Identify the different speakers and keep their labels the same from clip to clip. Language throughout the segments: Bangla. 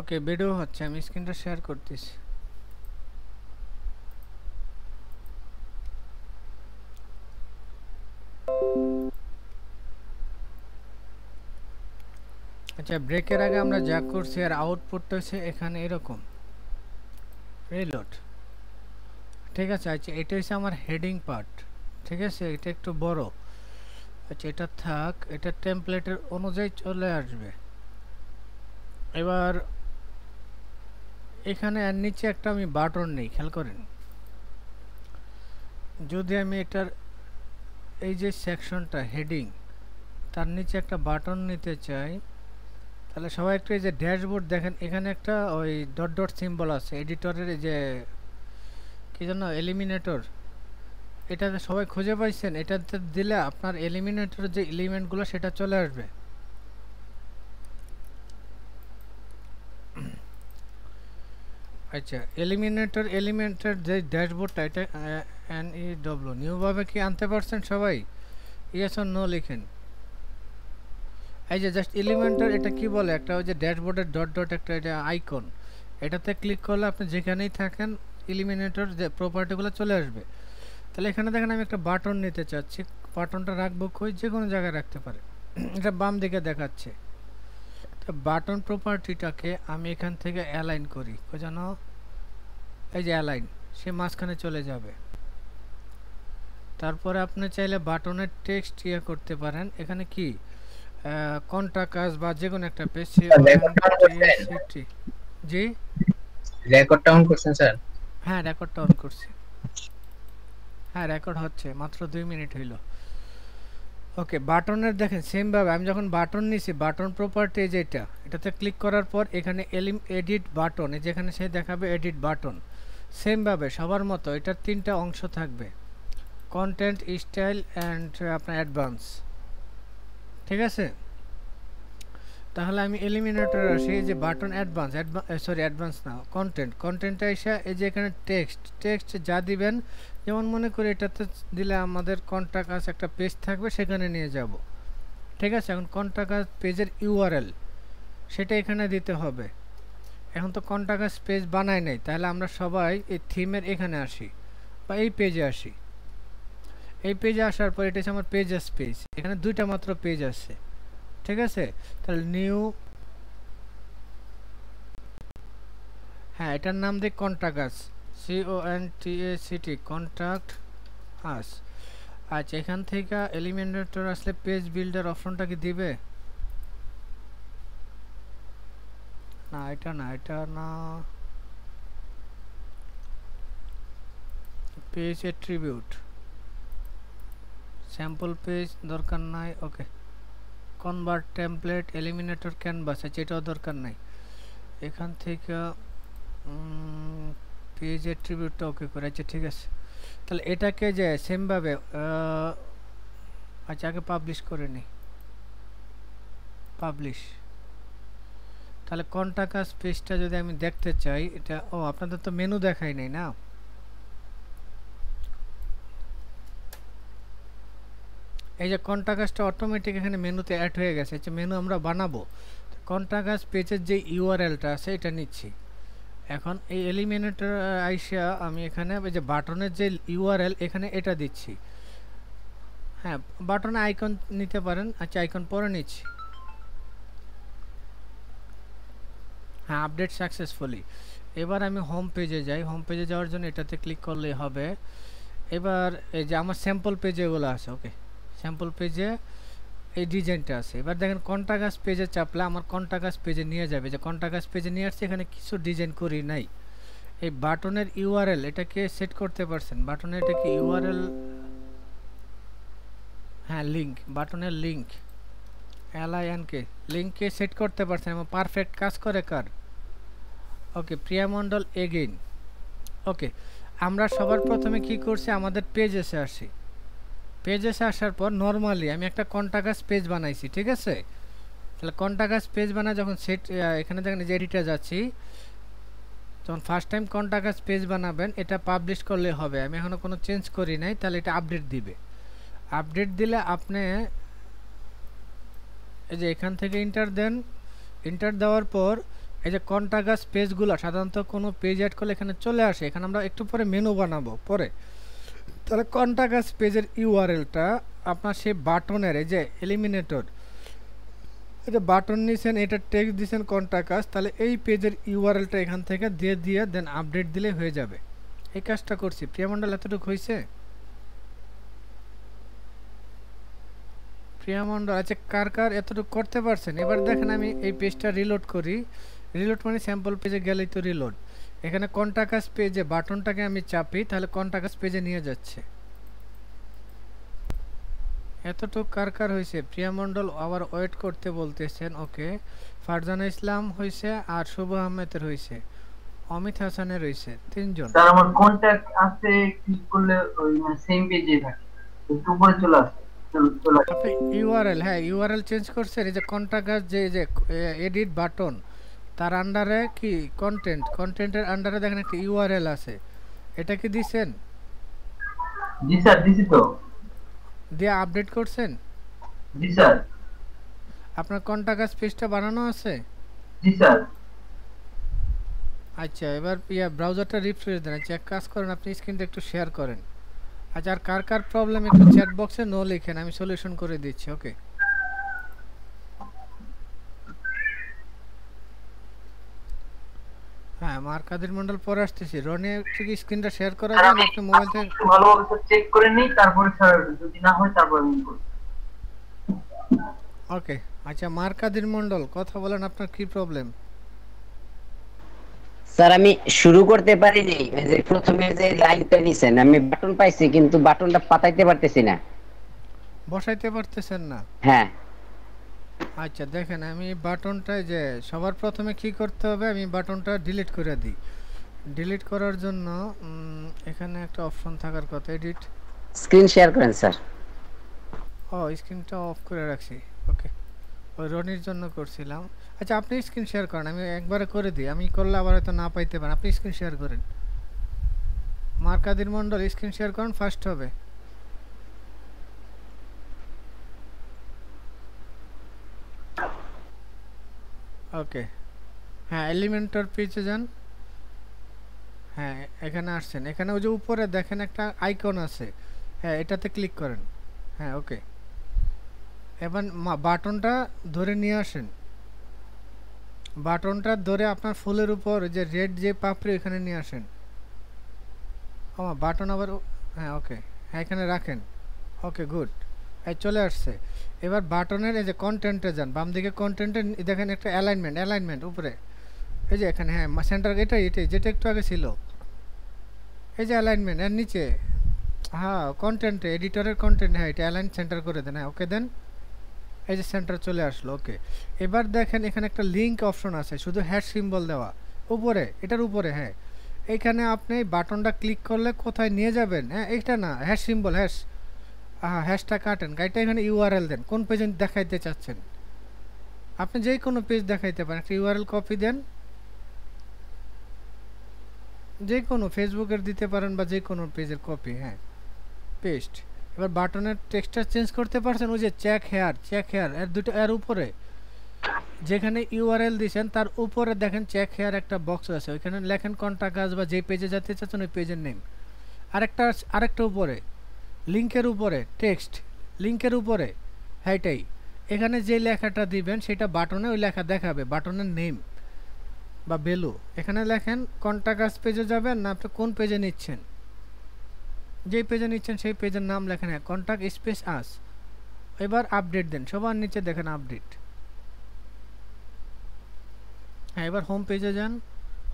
Speaker 1: ওকে ভিডিও হচ্ছে, আমি স্ক্রিনটা শেয়ার করতেছি। আচ্ছা ব্রেকের আগে আমরা যা করছি আর আউটপুটটা হচ্ছে এখানে এরকম। রিলোড ঠিক আছে আচ্ছা এটা হচ্ছে আমার হেডিং পার্ট ঠিক আছে, এটা একটু বড়। আচ্ছা এটা থাক, এটা টেমপ্লেটের অনুযায়ী চলে আসবে। এবার এখানে আর নিচে একটা আমি বাটন নেই, খেয়াল করেন। যদি আমি এটার এই যে সেকশনটা হেডিং তার নিচে একটা বাটন নিতে চাই, তাহলে সবাই একটু এই যে ড্যাশবোর্ড দেখেন, এখানে একটা ওই ডট ডট সিম্বল আছে এডিটরের এই যে, কি যেন এলিমিনেটর এটাতে সবাই খুঁজে পাইছেন, এটাতে দিলে আপনার এলিমিনেটরের যে এলিমেন্টগুলো সেটা চলে আসবে। আচ্ছা এলিমিনেটর এলিমেন্টের যে ড্যাশবোর্ডটা এটা এন ই ডব্লিউ নিউভাবে কি আনতে পারছেন সবাই? ইয়েস অর নো লিখেন। এই যে জাস্ট এলিমেন্টার এটা কি বলে? একটা ওই যে ড্যাশবোর্ডের ডট ডট একটা, এটা আইকন এটাতে ক্লিক করলে আপনি যেখানেই থাকেন এলিমিনেটর যে প্রপার্টিগুলো চলে আসবে। তাহলে এখানে দেখেন আমি একটা বাটন নিতে চাচ্ছি। বাটনটা রাখব কই? যে কোনো জায়গায় রাখতে পারে। এটা বাম দিকে দেখাচ্ছে। বাটন প্রপার্টিটাকে আমি এখান থেকে অ্যালাইন করি। যেন এই যে অ্যালাইন সে মাঝখানে চলে যাবে। তারপরে আপনি চাইলে বাটনের টেক্সট ইয়ে করতে পারেন। এখানে কি? কন্টাকাস বা যে কোনো একটা পেজ জি?
Speaker 2: রেকর্ডটা অন করছেন স্যার
Speaker 1: হ্যাঁ রেকর্ডটা অন করছি। হ্যাঁ রেকর্ড হচ্ছে। মাত্র দুই মিনিট হইল। ওকে বাটনের দেখেন সেম ভাবে আমি যখন বাটন নিছি, বাটন প্রপার্টি যেটা এটাতে ক্লিক করার পর এখানে এলিম এডিট বাটন যেখানে সে দেখাবে এডিট বাটন সেম ভাবে, সবার মতো, এটার তিনটা অংশ থাকবে। কন্টেন্ট স্টাইল অ্যান্ড আপনার অ্যাডভান্স ঠিক আছে? তাহলে আমি এলিমিনেটর আসি যে বাটন অ্যাডভান্স সরি অ্যাডভান্স না কন্টেন্ট কন্টেন্টটা এসে এই যে এখানে টেক্সট টেক্সট যা দিবেন যেমন মনে করি এটাতে দিলে আমাদের কন্টাকাস একটা পেজ থাকবে, সেখানে নিয়ে যাব। ঠিক আছে? এখন কন্টাকাস পেজের ইউআরএল সেটা এখানে দিতে হবে। এখন তো কন্টাকাস পেজ বানায় নাই, তাহলে আমরা সবাই এই থিমের এখানে আসি, বা এই পেজে আসি। এই পেজে আসার পর এটা হচ্ছে আমার পেজেস পেজ এখানে দুইটা মাত্র পেজ আছে। ঠিক আছে? তাহলে নিউ হ্যাঁ এটার নাম দিই contact C O N T A C T contact us আচ্ছা এখান থেকে এলিমিনেটর আসলে পেজ বিল্ডার অপশনটা কি দিবে? না, এটা না এটা না। পেজ অ্যাট্রিবিউট স্যাম্পল পেজ দরকার নাই okay convert template Elementor canvas আছে এটাও দরকার নাই। এখান থেকে পেজ অ্যাট্রিবিউটটা ওকে করে আচ্ছা ঠিক আছে? তাহলে এটাকে যে সেমভাবে আচ্ছা আগে পাবলিশ করে নিই পাবলিশ তাহলে কন্টাকাস পেজটা যদি আমি দেখতে চাই, এটা, ও, আপনাদের তো মেনু দেখাই নেই না? এই যে কন্টাকাসটা অটোমেটিক এখানে মেনুতে অ্যাড হয়ে গেছে, যে মেনু আমরা বানাবো। কন্টাকাস পেজের যে ইউআরএলটা আছে, এটা নিচ্ছি। এখন এই এলিমিনেটর আইসা আমি এখানে ওই যে বাটনের যে ইউআরএল এখানে এটা দিচ্ছি। হ্যাঁ বাটনে আইকন নিতে পারেন। আচ্ছা আইকন পরে নিচ্ছি। হ্যাঁ আপডেট সাকসেসফুলি এবার আমি হোম পেজে যাই। হোম পেজে যাওয়ার জন্য এটাতে ক্লিক করলেই হবে। এবার এই যে আমার স্যাম্পল পেজ এগুলো আছে ওকে স্যাম্পল পেজে এই ডিজাইনটা আছে। এবার দেখেন কন্টাগাস পেজে চাপলে আমার কন্টাগাস পেজে নিয়ে যাবে। যে কন্টাগাস পেজে নিয়ে আসছে, এখানে কিছু ডিজাইন করি নাই। এই বাটনের ইউআরএল, এটাকে সেট করতে পারছেন? বাটনের এটা কি ইউআরএল হ্যাঁ লিঙ্ক বাটনের লিঙ্ক এলআইএনকে লিঙ্ককে সেট করতে পারছেন? এবং পারফেক্ট কাজ করে কার? ওকে, প্রিয়া মণ্ডল এগেইন। ওকে, আমরা সবার প্রথমে কি করছি? আমাদের পেজ এসে আসি পেজ এসে আসার পর নর্মালি আমি একটা কন্টাকাস পেজ বানাইছি, ঠিক আছে? তাহলে কন্টাকাস পেজ বানায় যখন সেট এখানে দেখেন যে এডিটে যাচ্ছি, যখন ফার্স্ট টাইম কন্টাকাস পেজ বানাবেন, এটা পাবলিশ করলে হবে। আমি এখনও কোনো চেঞ্জ করি নাই, তাহলে এটা আপডেট দিবে। আপডেট দিলে আপনি এই যে এখান থেকে ইন্টার দেন। ইন্টার দেওয়ার পর এই যে কন্টাগাস পেজগুলো সাধারণত কোনো পেজ অ্যাড করলে এখানে চলে আসে। এখানে আমরা একটু পরে মেনু বানাবো, পরে। তাহলে কন্টাগাস পেজের ইউআরএলটা আপনার সেই বাটনের, এই যে এলিমিনেটর এই যে বাটন নিছেন, এটা টেক্সট দিছেন কন্টাকাস তাহলে এই পেজের ইউআরএলটা এখান থেকে দিয়ে দিয়ে দেন আপডেট দিলে হয়ে যাবে। এই কাজটা করছি। প্রিয়ামণ্ডল এতটুকু হয়েছে প্রিয়ামণ্ডল আচ্ছা কার কার এতটুকু করতে পারছেন? এবার দেখেন আমি এই পেজটা রিলোড করি। রিলোড মানে স্যাম্পল পেজে গেলেই তো রিলোড এখানে কন্টাকাস পেজে বাটনটাকে আমি চাপি তাহলে কন্টাকাস পেজে নিয়ে যাচ্ছে। এতটুকু কার কার হয়েছে? প্রিয়ামণ্ডল আবার ওয়েট করতে বলতেছেন ওকে। ফারজানা ইসলাম হয়েছে আর শুভ আহমেদের হয়েছে। অমিত হাসানের হয়েছে তিনজন।
Speaker 3: স্যার আমার কন্টাক্ট আছে ক্লিক করলে ওই মানে সেম পেজে থাকে। একটু উপরে চলে আসে
Speaker 1: আপনি ইউআরএল হ্যাঁ ইউআরএল চেঞ্জ করছেন এই যে কন্টাকাস যে যে এডিট বাটন তার আন্ডারে কি? কন্টেন্ট কন্টেন্টের আন্ডারে দেখেন একটা ইউআরএল আছে। এটা কি দিছেন?
Speaker 3: জি স্যার দিছি তো।
Speaker 1: দিয়ে আপডেট করছেন?
Speaker 3: জি স্যার।
Speaker 1: আপনার কন্টাকাস পেজটা বানানো আছে?
Speaker 3: জি স্যার।
Speaker 1: আচ্ছা এবার ইয়া ব্রাউজারটা রিফ্রেশ দেন। আচ্ছা এক কাজ করেন আপনি স্ক্রিনটা একটু শেয়ার করেন। আচ্ছা আর কার কার প্রবলেম একটু চ্যাট বক্সে নো লিখেন আমি সলিউশন করে দিচ্ছি ওকে হ্যাঁ মার কাদের মন্ডল পরে আসতেছি। রনি একটু কি স্ক্রিনটা শেয়ার করা
Speaker 3: আমি
Speaker 1: আপনি মোবাইল থেকে
Speaker 3: ভালোভাবে স্যার চেক করে নিই তারপরে স্যার যদি না হয় তারপর আমি করব।
Speaker 1: ওকে আচ্ছা মার কাদের মন্ডল কথা বলেন আপনার কি প্রবলেম
Speaker 4: স্যার আমি শুরু করতে পারিনি এই যে প্রথমে যে লাইনটা নিছেন আমি বাটন পাইছি কিন্তু বাটনটা পাতাইতে পারতেছি না।
Speaker 1: বসাইতে পারতেছেন না।
Speaker 4: হ্যাঁ।
Speaker 1: আচ্ছা দেখেন আমি বাটনটা যে সবার প্রথমে কি করতে হবে? আমি বাটনটা ডিলিট করে দিই। ডিলিট করার জন্য এখানে একটা অপশন থাকার কথা এডিট
Speaker 4: স্ক্রিন শেয়ার করেন স্যার।
Speaker 1: ও স্ক্রিনটা অফ করে রাখছি। ওকে ওই রনির জন্য করছিলাম। আচ্ছা আপনি স্ক্রিন শেয়ার করেন আমি একবারে করে দিই। আমি করলে আবার হয়তো না পাইতে পারেন। আপনি স্ক্রিন শেয়ার করেন। মার্কাদির মন্ডল স্ক্রিন শেয়ার করেন ফার্স্ট হবে। ওকে হ্যাঁ এলিমেন্টর পেজে যান। হ্যাঁ এখানে আসছেন। এখানে ওই যে উপরে দেখেন একটা আইকন আছে। হ্যাঁ এটাতে ক্লিক করেন। হ্যাঁ ওকে এবার বাটনটা ধরে নিয়ে আসেন। বাটনটা ধরে আপনার ফুলের উপর যে রেড যে পাপড়ি এখানে নিয়ে আসেন। ও বাটন আবার হ্যাঁ ওকে হ্যাঁ এখানে রাখেন। ওকে গুড এই চলে আসছে। এবার বাটনের এই যে কন্টেন্টে যান, বাম দিকে কন্টেন্টে দেখেন একটা অ্যালাইনমেন্ট অ্যালাইনমেন্ট উপরে। এই যে এখানে হ্যাঁ সেন্টার এটাই এটাই, যেটা একটু আগে ছিল। এই যে অ্যালাইনমেন্ট এর নিচে। হ্যাঁ কন্টেন্টে এডিটরের কন্টেন্ট হ্যাঁ এটা অ্যালাইন সেন্টার করে দেন হ্যাঁ ওকে দেন। এই যে সেন্টার চলে আসলো, ওকে। এবার দেখেন এখানে একটা লিঙ্ক অপশন আছে, শুধু হ্যাশ সিম্বল দেওয়া। উপরে, এটার উপরে হ্যাঁ। এইখানে আপনি বাটনটা ক্লিক করলে কোথায় নিয়ে যাবেন? হ্যাঁ এইটা না হ্যাশ সিম্বল হ্যাশ হ্যাঁ হ্যাশটা কাটেন। গাইটা এখানে ইউআরএল দেন। কোন পেজে দেখাইতে চাচ্ছেন? আপনি যে কোনো পেজ দেখাইতে পারেন। একটা ইউআরএল কপি দেন। যে কোনো ফেসবুকের দিতে পারেন বা যে কোনো পেজের কপি হ্যাঁ। পেস্ট এবার বাটনের টেক্সচার চেঞ্জ করতে পারছেন, ওই যে চেক হেয়ার চেক হেয়ার এর দুটো, এর উপরে। যেখানে ইউআরএল দিয়েছেন তার উপরে দেখেন চেক হেয়ার একটা বক্স আছে। ওইখানে লেখেন কন্টাক্ট গাছ বা যে পেজে যেতে চাচ্ছেন, ওই পেজের নেম আরেকটা আরেকটা উপরে। লিংকের উপরে টেক্সট লিঙ্কের উপরে হ্যাঁটাই এখানে যে লেখাটা দিবেন, সেটা বাটনে ওই লেখা দেখাবে, বাটনের নেম বা ভ্যালু এখানে লেখেন কন্টাক্ট পেজে যাবেন, না আপনি কোন পেজে নিচ্ছেন? যেই পেজে নিচ্ছেন, সেই পেজের নাম লেখেন কন্টাক্ট স্পেস আস এবার আপডেট দেন, সবার নিচে দেখেন আপডেট হ্যাঁ এবার হোম পেজে যান।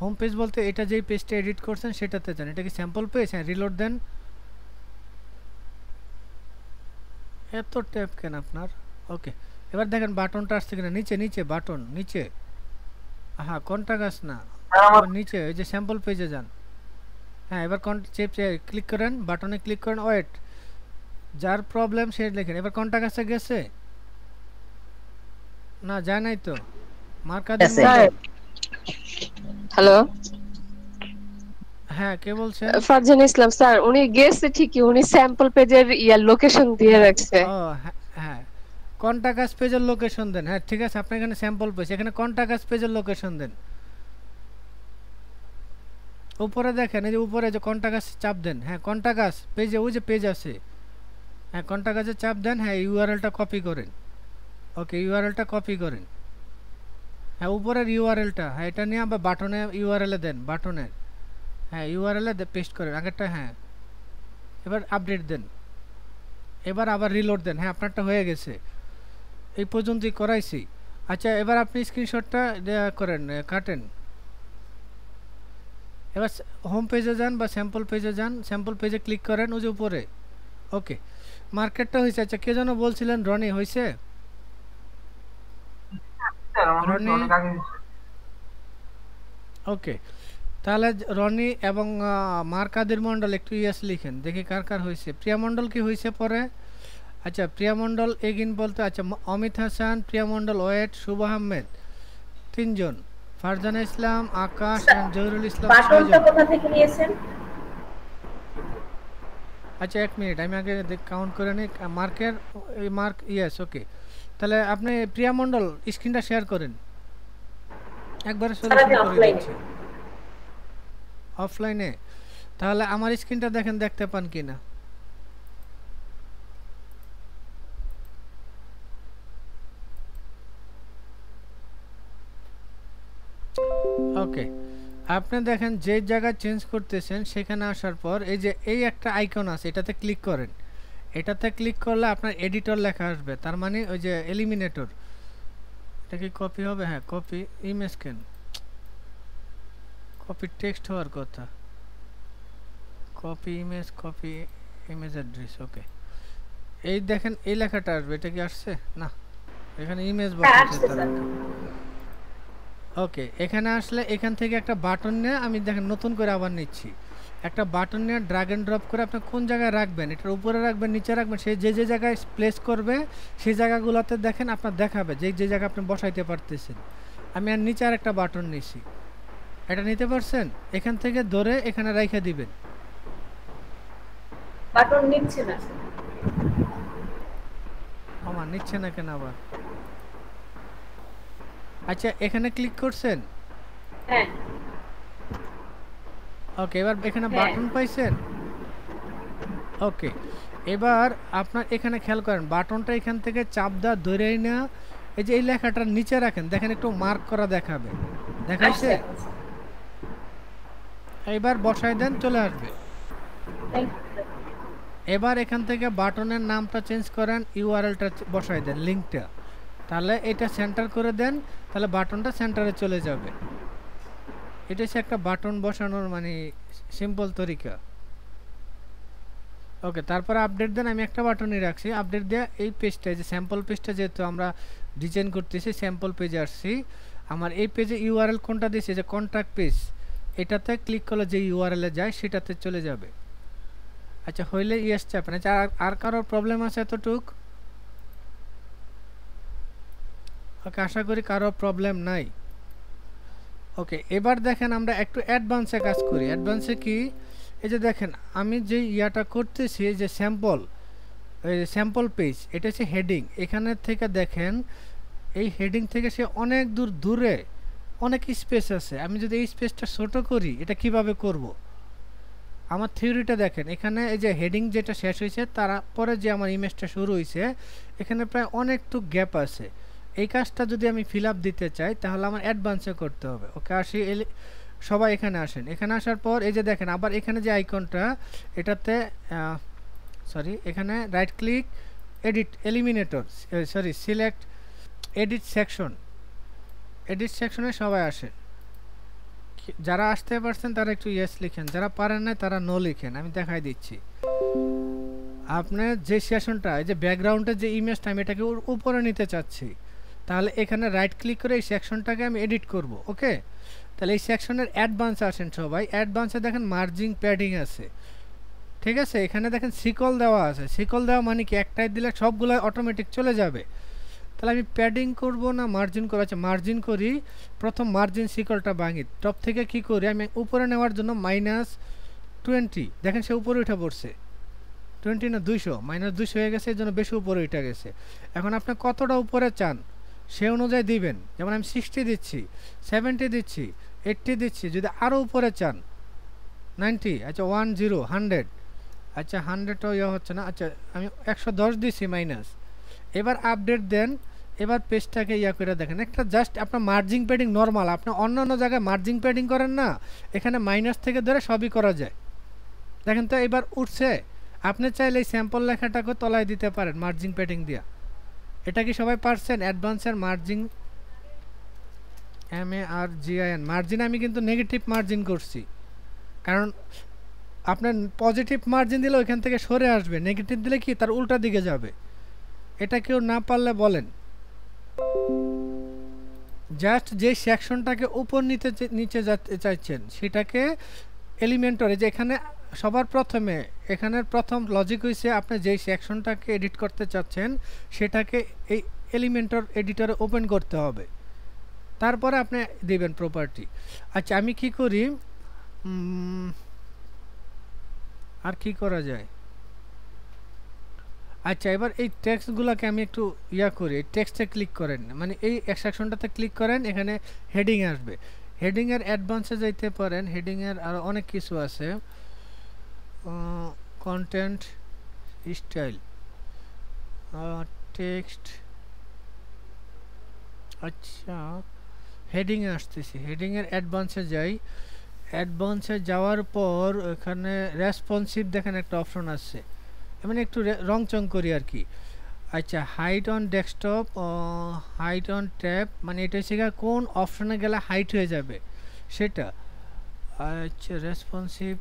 Speaker 1: হোম পেজ বলতে এটা যেই পেজটা এডিট করছেন, সেটাতে যান। এটা কি স্যাম্পল পেজ হ্যাঁ রিলোড দেন। এত ট্যাপ কেন আপনার? ওকে এবার দেখেন বাটনটা আসছে কিনা নিচে নিচে বাটন নিচে। হ্যাঁ কোনটা গাছ না? এবার নিচে ওই যে স্যাম্পল পেজে যান। হ্যাঁ এবার চেপ ক্লিক করেন বাটনে ক্লিক করেন ওয়েট যার প্রবলেম সে লেখেন। এবার কোনটা কাছে গেছে? না যায় নাই তো। মার্কা দিন।
Speaker 4: গেছে।
Speaker 5: হ্যালো?
Speaker 1: হ্যাঁ কে বলছেন?
Speaker 5: ফারজান ইসলাম স্যার উনি গেছে ঠিকই উনি স্যাম্পল পেজের ইয়ার লোকেশন দিয়ে রাখছে।
Speaker 1: ও হ্যাঁ কন্টাকাস পেজের লোকেশন দেন। হ্যাঁ ঠিক আছে আপনি এখানে স্যাম্পল পেজ এখানে কন্টাকাস পেজের লোকেশন দেন। উপরে দেখেন এই যে উপরে যে কন্টা গাছ চাপ দেন। হ্যাঁ কন্টা গাছ পেজে ওই যে পেজ আছে। হ্যাঁ কন্টা গাছে চাপ দেন হ্যাঁ ইউআরএলটা কপি করেন। ওকে ইউআরএলটা কপি করেন। হ্যাঁ উপরের ইউআরএলটা হ্যাঁ এটা নিয়ে আবার বাটনে ইউআরএলে দেন বাটনের হ্যাঁ ইউআরএলে পেস্ট করেন। আগেরটা হ্যাঁ। এবার আপডেট দেন। এবার আবার রিলোড দেন। হ্যাঁ আপনারটা হয়ে গেছে। এই পর্যন্তই করাইছি। আচ্ছা এবার আপনি স্ক্রিনশটটা করেন কাটেন। এবার হোম পেজে যান বা স্যাম্পল পেজে যান। স্যাম্পল পেজে ক্লিক করেন ওই যে উপরে। ওকে মার্কেটটা হয়েছে। আচ্ছা কে যেন বলছিলেন রনি হয়েছে?
Speaker 3: আমার
Speaker 1: রনি-
Speaker 3: হয়েছে।
Speaker 1: ওকে তাহলে রনি এবং মার কাদের মণ্ডল একটু ইয়েস লিখেন দেখি কার কার হয়েছে প্রিয়া মণ্ডল কি হয়েছে পরে? আচ্ছা প্রিয়া মণ্ডল এগিন বলতে আচ্ছা অমিত হাসান প্রিয়া মণ্ডল ওয়েট শুভ আহমেদ তিনজন। ফারজানা ইসলাম আকাশ and জহিরুল ইসলাম
Speaker 6: বাটনটা
Speaker 1: ছয়জন।
Speaker 6: কোথা থেকে নিয়েছেন?
Speaker 1: আচ্ছা এক মিনিট আমি আগে কাউন্ট করে নিই। মার্কের এই মার্ক ইয়েস ওকে তাহলে আপনি প্রিয়া মণ্ডল স্ক্রিনটা শেয়ার করেন। একবারে সলিউশন করে দিচ্ছি। অফলাইনে তাহলে আমার স্ক্রিনটা দেখেন, দেখতে পান কিনা ওকে, আপনি দেখেন যে জায়গা চেঞ্জ করতেছেন, সেখানে আসার পর এই যে, এই একটা আইকন আছে, এটাতে ক্লিক করেন। এটাতে ক্লিক করলে আপনার এডিটর লেখা আসবে, তার মানে ওই যে এলিমিনেটর এটা কি কপি হবে? হ্যাঁ কপি ইমেজ কেন কপি টেক্সট হওয়ার কথা। Copy image copy image address okay এই দেখেন এই লেখাটা আসবে এটা কি আসছে? না। এখানে ইমেজ বক্স। ওকে এখানে আসলে এখান থেকে একটা বাটন নিয়ে আমি দেখেন নতুন করে আবার নিচ্ছি। একটা বাটন নিয়ে ড্রাগ অ্যান্ড ড্রপ করে আপনি কোন জায়গায় রাখবেন এটার উপরে রাখবেন নিচে রাখবেন সে যে যে জায়গায় প্লেস করবে সেই জায়গাগুলোতে দেখেন আপনার দেখাবে যে যে জায়গা আপনি বসাইতে পারতেছেন। আমি আর নিচে আর একটা বাটন নিছি। এটা নিতে পারছেন? এখান থেকে ধরে এখানে রাইখে দিবেন।
Speaker 6: বাটন নিচ্ছে না।
Speaker 1: আমার নিচ্ছে না কেন আবার? আচ্ছা এখানে ক্লিক করছেন?
Speaker 6: হ্যাঁ।
Speaker 1: ওকে এবার এখানে
Speaker 6: হ্যাঁ।
Speaker 1: বাটন পাইছেন? ওকে এবার আপনার এখানে খেয়াল করেন বাটনটা এখান থেকে চাপ দেওয়া ধরেই না এই যে এই লেখাটার নিচে রাখেন দেখেন একটু মার্ক করা দেখাবে। দেখাইছে?
Speaker 6: আসছে
Speaker 1: এবার বসাই দেন চলে আসবে। এবার এখান থেকে বাটনের নামটা চেঞ্জ করেন ইউআরএলটা বসাই দেন লিঙ্কটা। তাহলে এটা সেন্টার করে দেন তাহলে বাটনটা সেন্টারে চলে যাবে। এটা হচ্ছে একটা বাটন বসানোর মানে সিম্পল তরিকা। ওকে তারপরে আপডেট দেন আমি একটা বাটনই রাখছি। আপডেট দেওয়া এই পেজটা যে স্যাম্পল পেজটা যেহেতু আমরা ডিজাইন করতেছি স্যাম্পল পেজে আসছি। আমার এই পেজে ইউআরএল কোনটা দিয়েছে? যে কন্ট্রাক্ট পেজ এটাতে ক্লিক করলে যে ইউআরএলে যায়, সেটাতে চলে যাবে। আচ্ছা হইলে ইয়েস চাপেন আচ্ছা আর- কারোর প্রবলেম আছে এতটুক? ওকে, আশা করি কারও প্রবলেম নাই। ওকে, এবার দেখেন আমরা একটু অ্যাডভান্সে কাজ করি। অ্যাডভান্সে কি? এই যে দেখেন, আমি যে ইয়াটা করতেছি যে স্যাম্পল স্যাম্পল পেজ এটা হচ্ছে হেডিং এখানে থেকে দেখেন, এই হেডিং থেকে সে অনেক দূর, দূরে অনেক স্পেস আছে। আমি যদি এই স্পেসটা ছোট করি, এটা কীভাবে করব? আমার থিওরিটা দেখেন, এখানে এই যে হেডিং যেটা শেষ হয়েছে তারপরে যে আমার ইমেজটা শুরু হয়েছে, এখানে প্রায় অনেকটু গ্যাপ আছে। এই কাজটা যদি আমি ফিল দিতে চাই, তাহলে আমার অ্যাডভান্সে করতে হবে। ওকে আসি এলি- সবাই এখানে আসেন। এখানে আসার পর এই যে দেখেন, আবার এখানে যে আইকনটা এটাতে সরি এখানে right click edit Elementor sorry select edit section edit সেকশনে সবাই আসেন কি- যারা আসতে পারছেন তারা একটু ইয়েস লিখেন, যারা পারেন না তারা নো লিখেন, আমি দেখাই দিচ্ছি। আপনার যে সেশনটা যে ব্যাকগ্রাউন্ডের যে ইমেজটা আমি এটাকে উপরে নিতে চাচ্ছি, তাহলে এখানে রাইট ক্লিক করে এই সেকশনটাকে আমি এডিট করব ওকে তাহলে এই সেকশনের অ্যাডভান্স আসেন সবাই অ্যাডভান্সে দেখেন মার্জিং প্যাডিং আছে। ঠিক আছে? এখানে দেখেন সিকল দেওয়া আছে। সিকল দেওয়া মানে কি? একটাই দিলে সবগুলো অটোমেটিক চলে যাবে। তাহলে আমি প্যাডিং করব না মার্জিন করা আছে। মার্জিন করি, প্রথম মার্জিন সিকলটা ভাঙি। টপ থেকে কি করি? আমি উপরে নেওয়ার জন্য মাইনাস টোয়েন্টি দেখেন সে উপরে উঠে পড়ছে। টোয়েন্টি না দুইশো? মাইনাস দুইশো হয়ে গেছে এই জন্য বেশি উপরে উঠে গেছে। এখন আপনি কতটা উপরে চান, সে অনুযায়ী দিবেন। যেমন আমি সিক্সটি দিচ্ছি সেভেন্টি দিচ্ছি এইটটি দিচ্ছি। যদি আরও উপরে চান নাইনটি আচ্ছা ওয়ান জিরো হান্ড্রেড আচ্ছা হান্ড্রেডও ইয়ে হচ্ছে না। আচ্ছা আমি একশো দশ দিছি মাইনাস এবার আপডেট দেন এবার পেজটাকে ইয়া করে দেখেন। একটা জাস্ট আপনার মার্জিং প্যাডিং নর্মাল আপনি অন্য অন্য জায়গায় মার্জিং প্যাডিং করেন না, এখানে মাইনাস থেকে ধরে সবই করা যায়। দেখেন তো এবার উঠছে, আপনি চাইলে এই স্যাম্পল লেখাটাকে তলায় দিতে পারেন মার্জিং প্যাডিং দিয়া। এটা কি সবাই পারছেন? অ্যাডভান্সের margin M A R G I G I N margin আমি কিন্তু নেগেটিভ মার্জিন করছি। কারণ আপনার পজিটিভ মার্জিন দিলে ওইখান থেকে সরে আসবে নেগেটিভ দিলে কি? তার উল্টা দিকে যাবে। এটা কেউ না পারলে বলেন। জাস্ট যে সেকশনটাকে উপর নিতে নিচে যেতে চাইছেন, সেটাকে এলিমেন্টরে যে এখানে সবার প্রথমে, এখানের প্রথম লজিক হয়েছে আপনি যেই সেকশনটাকে এডিট করতে চাচ্ছেন, সেটাকে এই এলিমেন্টর এডিটরে ওপেন করতে হবে। তারপরে আপনি দেবেন প্রপার্টি আচ্ছা আমি কি করি? আর কি করা যায়? আচ্ছা এবার এই টেক্সটগুলোকে আমি একটু ইয়া করি। টেক্সটে ক্লিক করেন মানে এই সেকশনটাতে ক্লিক করেন, এখানে হেডিং আসবে। হেডিংয়ের অ্যাডভান্সে যাইতে পারেন। হেডিংয়ের আরও অনেক কিছু আছে। কন্টেন্ট স্টাইল টেক্সট আচ্ছা হেডিংয়ে আসতেছি। হেডিংয়ের অ্যাডভান্সে যাই। অ্যাডভান্সে যাওয়ার পর এখানে রেসপন্সিভ দেখেন একটা অপশন আছে। মানে একটু রে- রং চং করি আর কি। আচ্ছা height on desktop height on tab মানে এটা হচ্ছে কোন অপশানে গেলে হাইট হয়ে যাবে? সেটা। আচ্ছা রেসপন্সিভ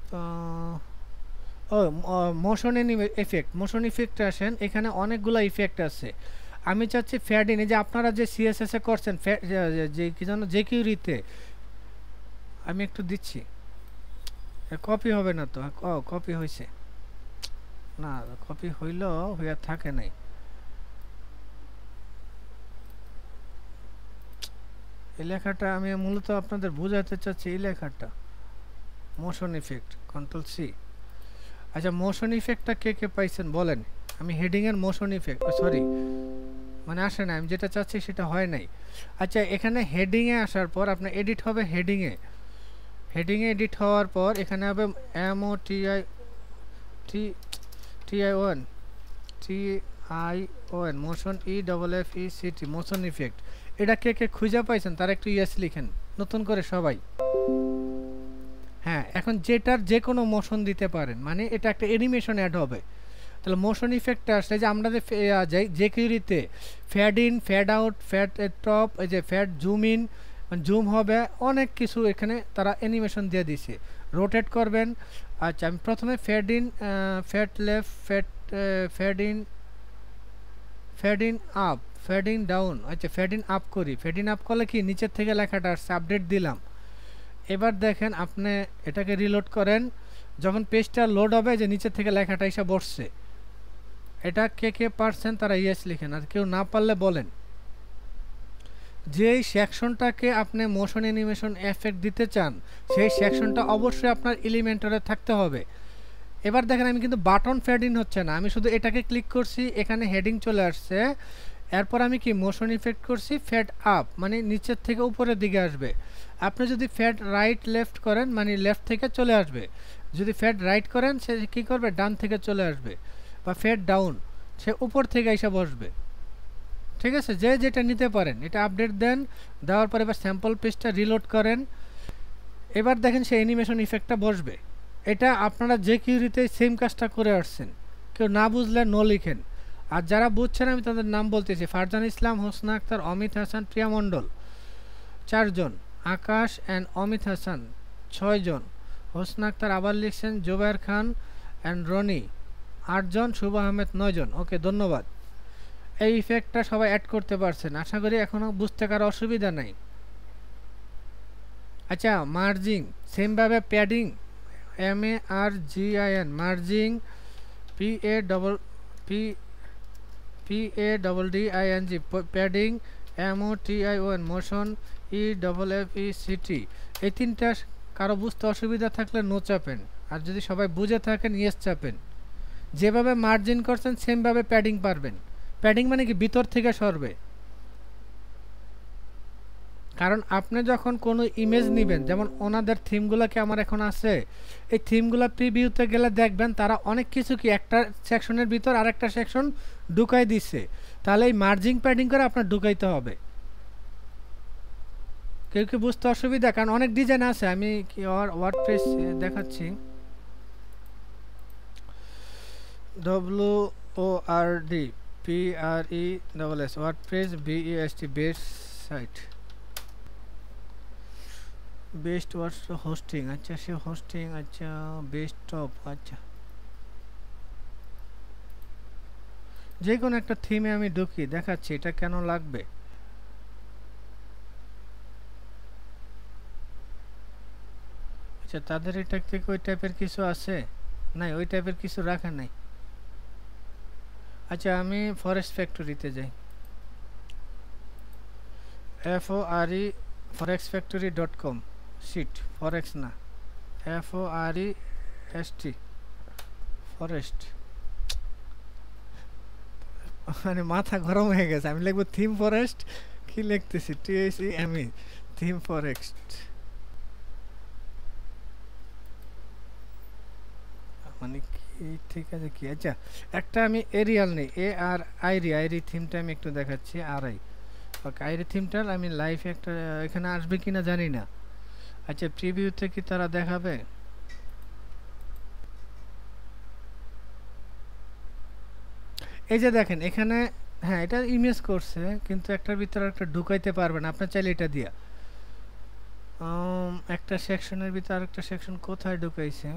Speaker 1: ও মোশন এফেক্ট মোশন ইফেক্ট আসেন, এখানে অনেকগুলো ইফেক্ট আছে। আমি চাচ্ছি ফ্যাডিন এই যে আপনারা যে সিএসএস এ করছেন যে কি যেন যে কিউরিতে আমি একটু দিচ্ছি। কপি হবে না তো? কপি হয়েছে না কপি হইল হইয়া থাকে নাই। এই লেখাটা আমি মূলত আপনাদের বোঝাতে চাচ্ছি, এই লেখাটা মোশন ইফেক্ট কন্ট্রোল সি আচ্ছা মোশন ইফেক্টটা কে কে পাইছেন বলেন? আমি হেডিংয়ের মোশন ইফেক্ট সরি মানে আসে না, আমি যেটা চাচ্ছি সেটা হয় নাই। আচ্ছা এখানে হেডিংয়ে আসার পর আপনার এডিট হবে হেডিংয়ে হেডিংয়ে এডিট হওয়ার পর এখানে হবে M O T I T T I one T motion E double F E C T motion effect এটা কে কে খুঁজে পাইছেন, তারা একটু ইয়েস লিখেন। নতুন করে সবাই। হ্যাঁ এখন যেটার যে কোনো মোশন দিতে পারেন। মানে এটা একটা অ্যানিমেশন অ্যাড হবে। তাহলে মোশন ইফেক্টটা আসলে যে আমরা যে যে- কিউরিতে fade in fade out fade top এই যে ফ্যাড জুম ইন জুম হবে, অনেক কিছু এখানে তারা অ্যানিমেশন দিয়ে দিছে। রোটেট করবেন আচ্ছা আমি প্রথমে fade in fade left fade fade in up in down আচ্ছা ইন আপ করি। ইন আপ করলে কি নিচের থেকে লেখাটা আসছে? আপডেট দিলাম। এবার দেখেন আপনি এটাকে রিলোড করেন। যখন পেজটা লোড হবে, যে নিচের থেকে লেখাটা এসে বসছে। এটা কে কে পারছেন তারা ইয়েস লিখেন। আর কেউ না পারলে বলেন। যেই সেকশনটাকে আপনি মোশন অ্যানিমেশন এফেক্ট দিতে চান, সেই সেকশনটা অবশ্যই আপনার এলিমেন্টারে থাকতে হবে। এবার দেখেন, আমি কিন্তু বাটন ইন হচ্ছে না। আমি শুধু এটাকে ক্লিক করছি, এখানে হেডিং চলে আসছে। এরপর আমি কি মোশন ইফেক্ট করছি? ফ্যাট আপ মানে নিচের থেকে উপরের দিকে আসবে। আপনি যদি ফ্যাড রাইট লেফট করেন মানে লেফট থেকে চলে আসবে। যদি ফ্যাড রাইট করেন, সে কী করবে? ডান থেকে চলে আসবে। বা ফ্যাড ডাউন সে উপর থেকে এসে বসবে। ঠিক আছে? যে যেটা নিতে পারেন, এটা আপডেট দেন, দেওয়ার পর এবার স্যাম্পল পেজটা রিলোড করেন। এবার দেখেন সে অ্যানিমেশন ইফেক্টটা বসবে। এটা আপনারা যে কিউরিতে সেম কাজটা করে আসছেন, কেউ না বুঝলে নো লিখেন। আর যারা বুঝছেন, আমি তাদের নাম বলতেছি। ফারজান ইসলাম, হোসনা আক্তার, অমিত হাসান, প্রিয়া মণ্ডল। চারজন আকাশ অ্যান্ড অমিত হাসান ছয়জন হোসনা আক্তার আবার লিখছেন, জুবায়ের খান অ্যান্ড রনি। আটজন শুভ আহমেদ নয়জন ওকে ধন্যবাদ। এই ইফেক্টটা সবাই অ্যাড করতে পারছেন। আশা করি এখনও বুঝতে কারও অসুবিধা নাই। আচ্ছা মার্জিং সেমভাবে padding M A R G I N margin P A double P P A double D I N G padding M O T I O N motion E double F E C T এই তিনটা কারও বুঝতে অসুবিধা থাকলে নো চাপেন। আর যদি সবাই বুঝে থাকেন ইয়েস চাপেন। যেভাবে মার্জিন করছেন সেমভাবে প্যাডিং পারবেন। প্যাডিং মানে কি ভিতর থেকে সরবে? কারণ আপনি যখন কোনো ইমেজ নেবেন, যেমন ওনাদের থিমগুলো কি আমার এখন আছে, এই থিমগুলো প্রিভিউতে গেলে দেখবেন তারা অনেক কিছু কি একটা সেকশনের ভিতর আরেকটা সেকশন ঢুকাই দিচ্ছে তাহলে এই মার্জিং প্যাডিং করে আপনার ঢুকাইতে হবে। কেউ কি বুঝতে অসুবিধা? কারণ অনেক ডিজাইন আছে, আমি কি ওয়ার্ড প্রেস দেখাচ্ছি। W O R D P R E double S word press BE S T best site best word hosting আচ্ছা সে হোস্টিং আচ্ছা বেস্ট টপ আচ্ছা। যে কোনো একটা থিমে আমি ঢুকি, দেখাচ্ছি এটা কেন লাগবে। আচ্ছা তাদের এটা থেকে ওই টাইপের কিছু আছে? নাই, ওই টাইপের কিছু রাখা নাই। আচ্ছা আমি ফরেস্ট ফ্যাক্টরিতে যাই। F O R E forex factory dot com seat forex না। F O R E S T forest মানে মাথা গরম হয়ে গেছে, আমি লিখব থিম ফরেস্ট কি লিখতেছি? T S E M E theme forest মানে ঠিক আছে কি? আচ্ছা একটা আমি এরিয়াল নেই, এ আর আইরি আইরি থিমটা আমি একটু দেখাচ্ছি, আর আই। ওকে আইরি থিমটার আমি লাইভ একটা, এখানে আসবে কিনা জানি না। আচ্ছা প্রিভিউতে কি তারা দেখাবে? এই যে দেখেন, এখানে হ্যাঁ এটা ইমেজ করছে, কিন্তু একটার ভিতরে একটা ঢুকাইতে পারবেন আপনার চাইলে এটা দিয়া। একটা সেকশনের ভিতরে আরেকটা সেকশন কোথায় ঢুকাইছে?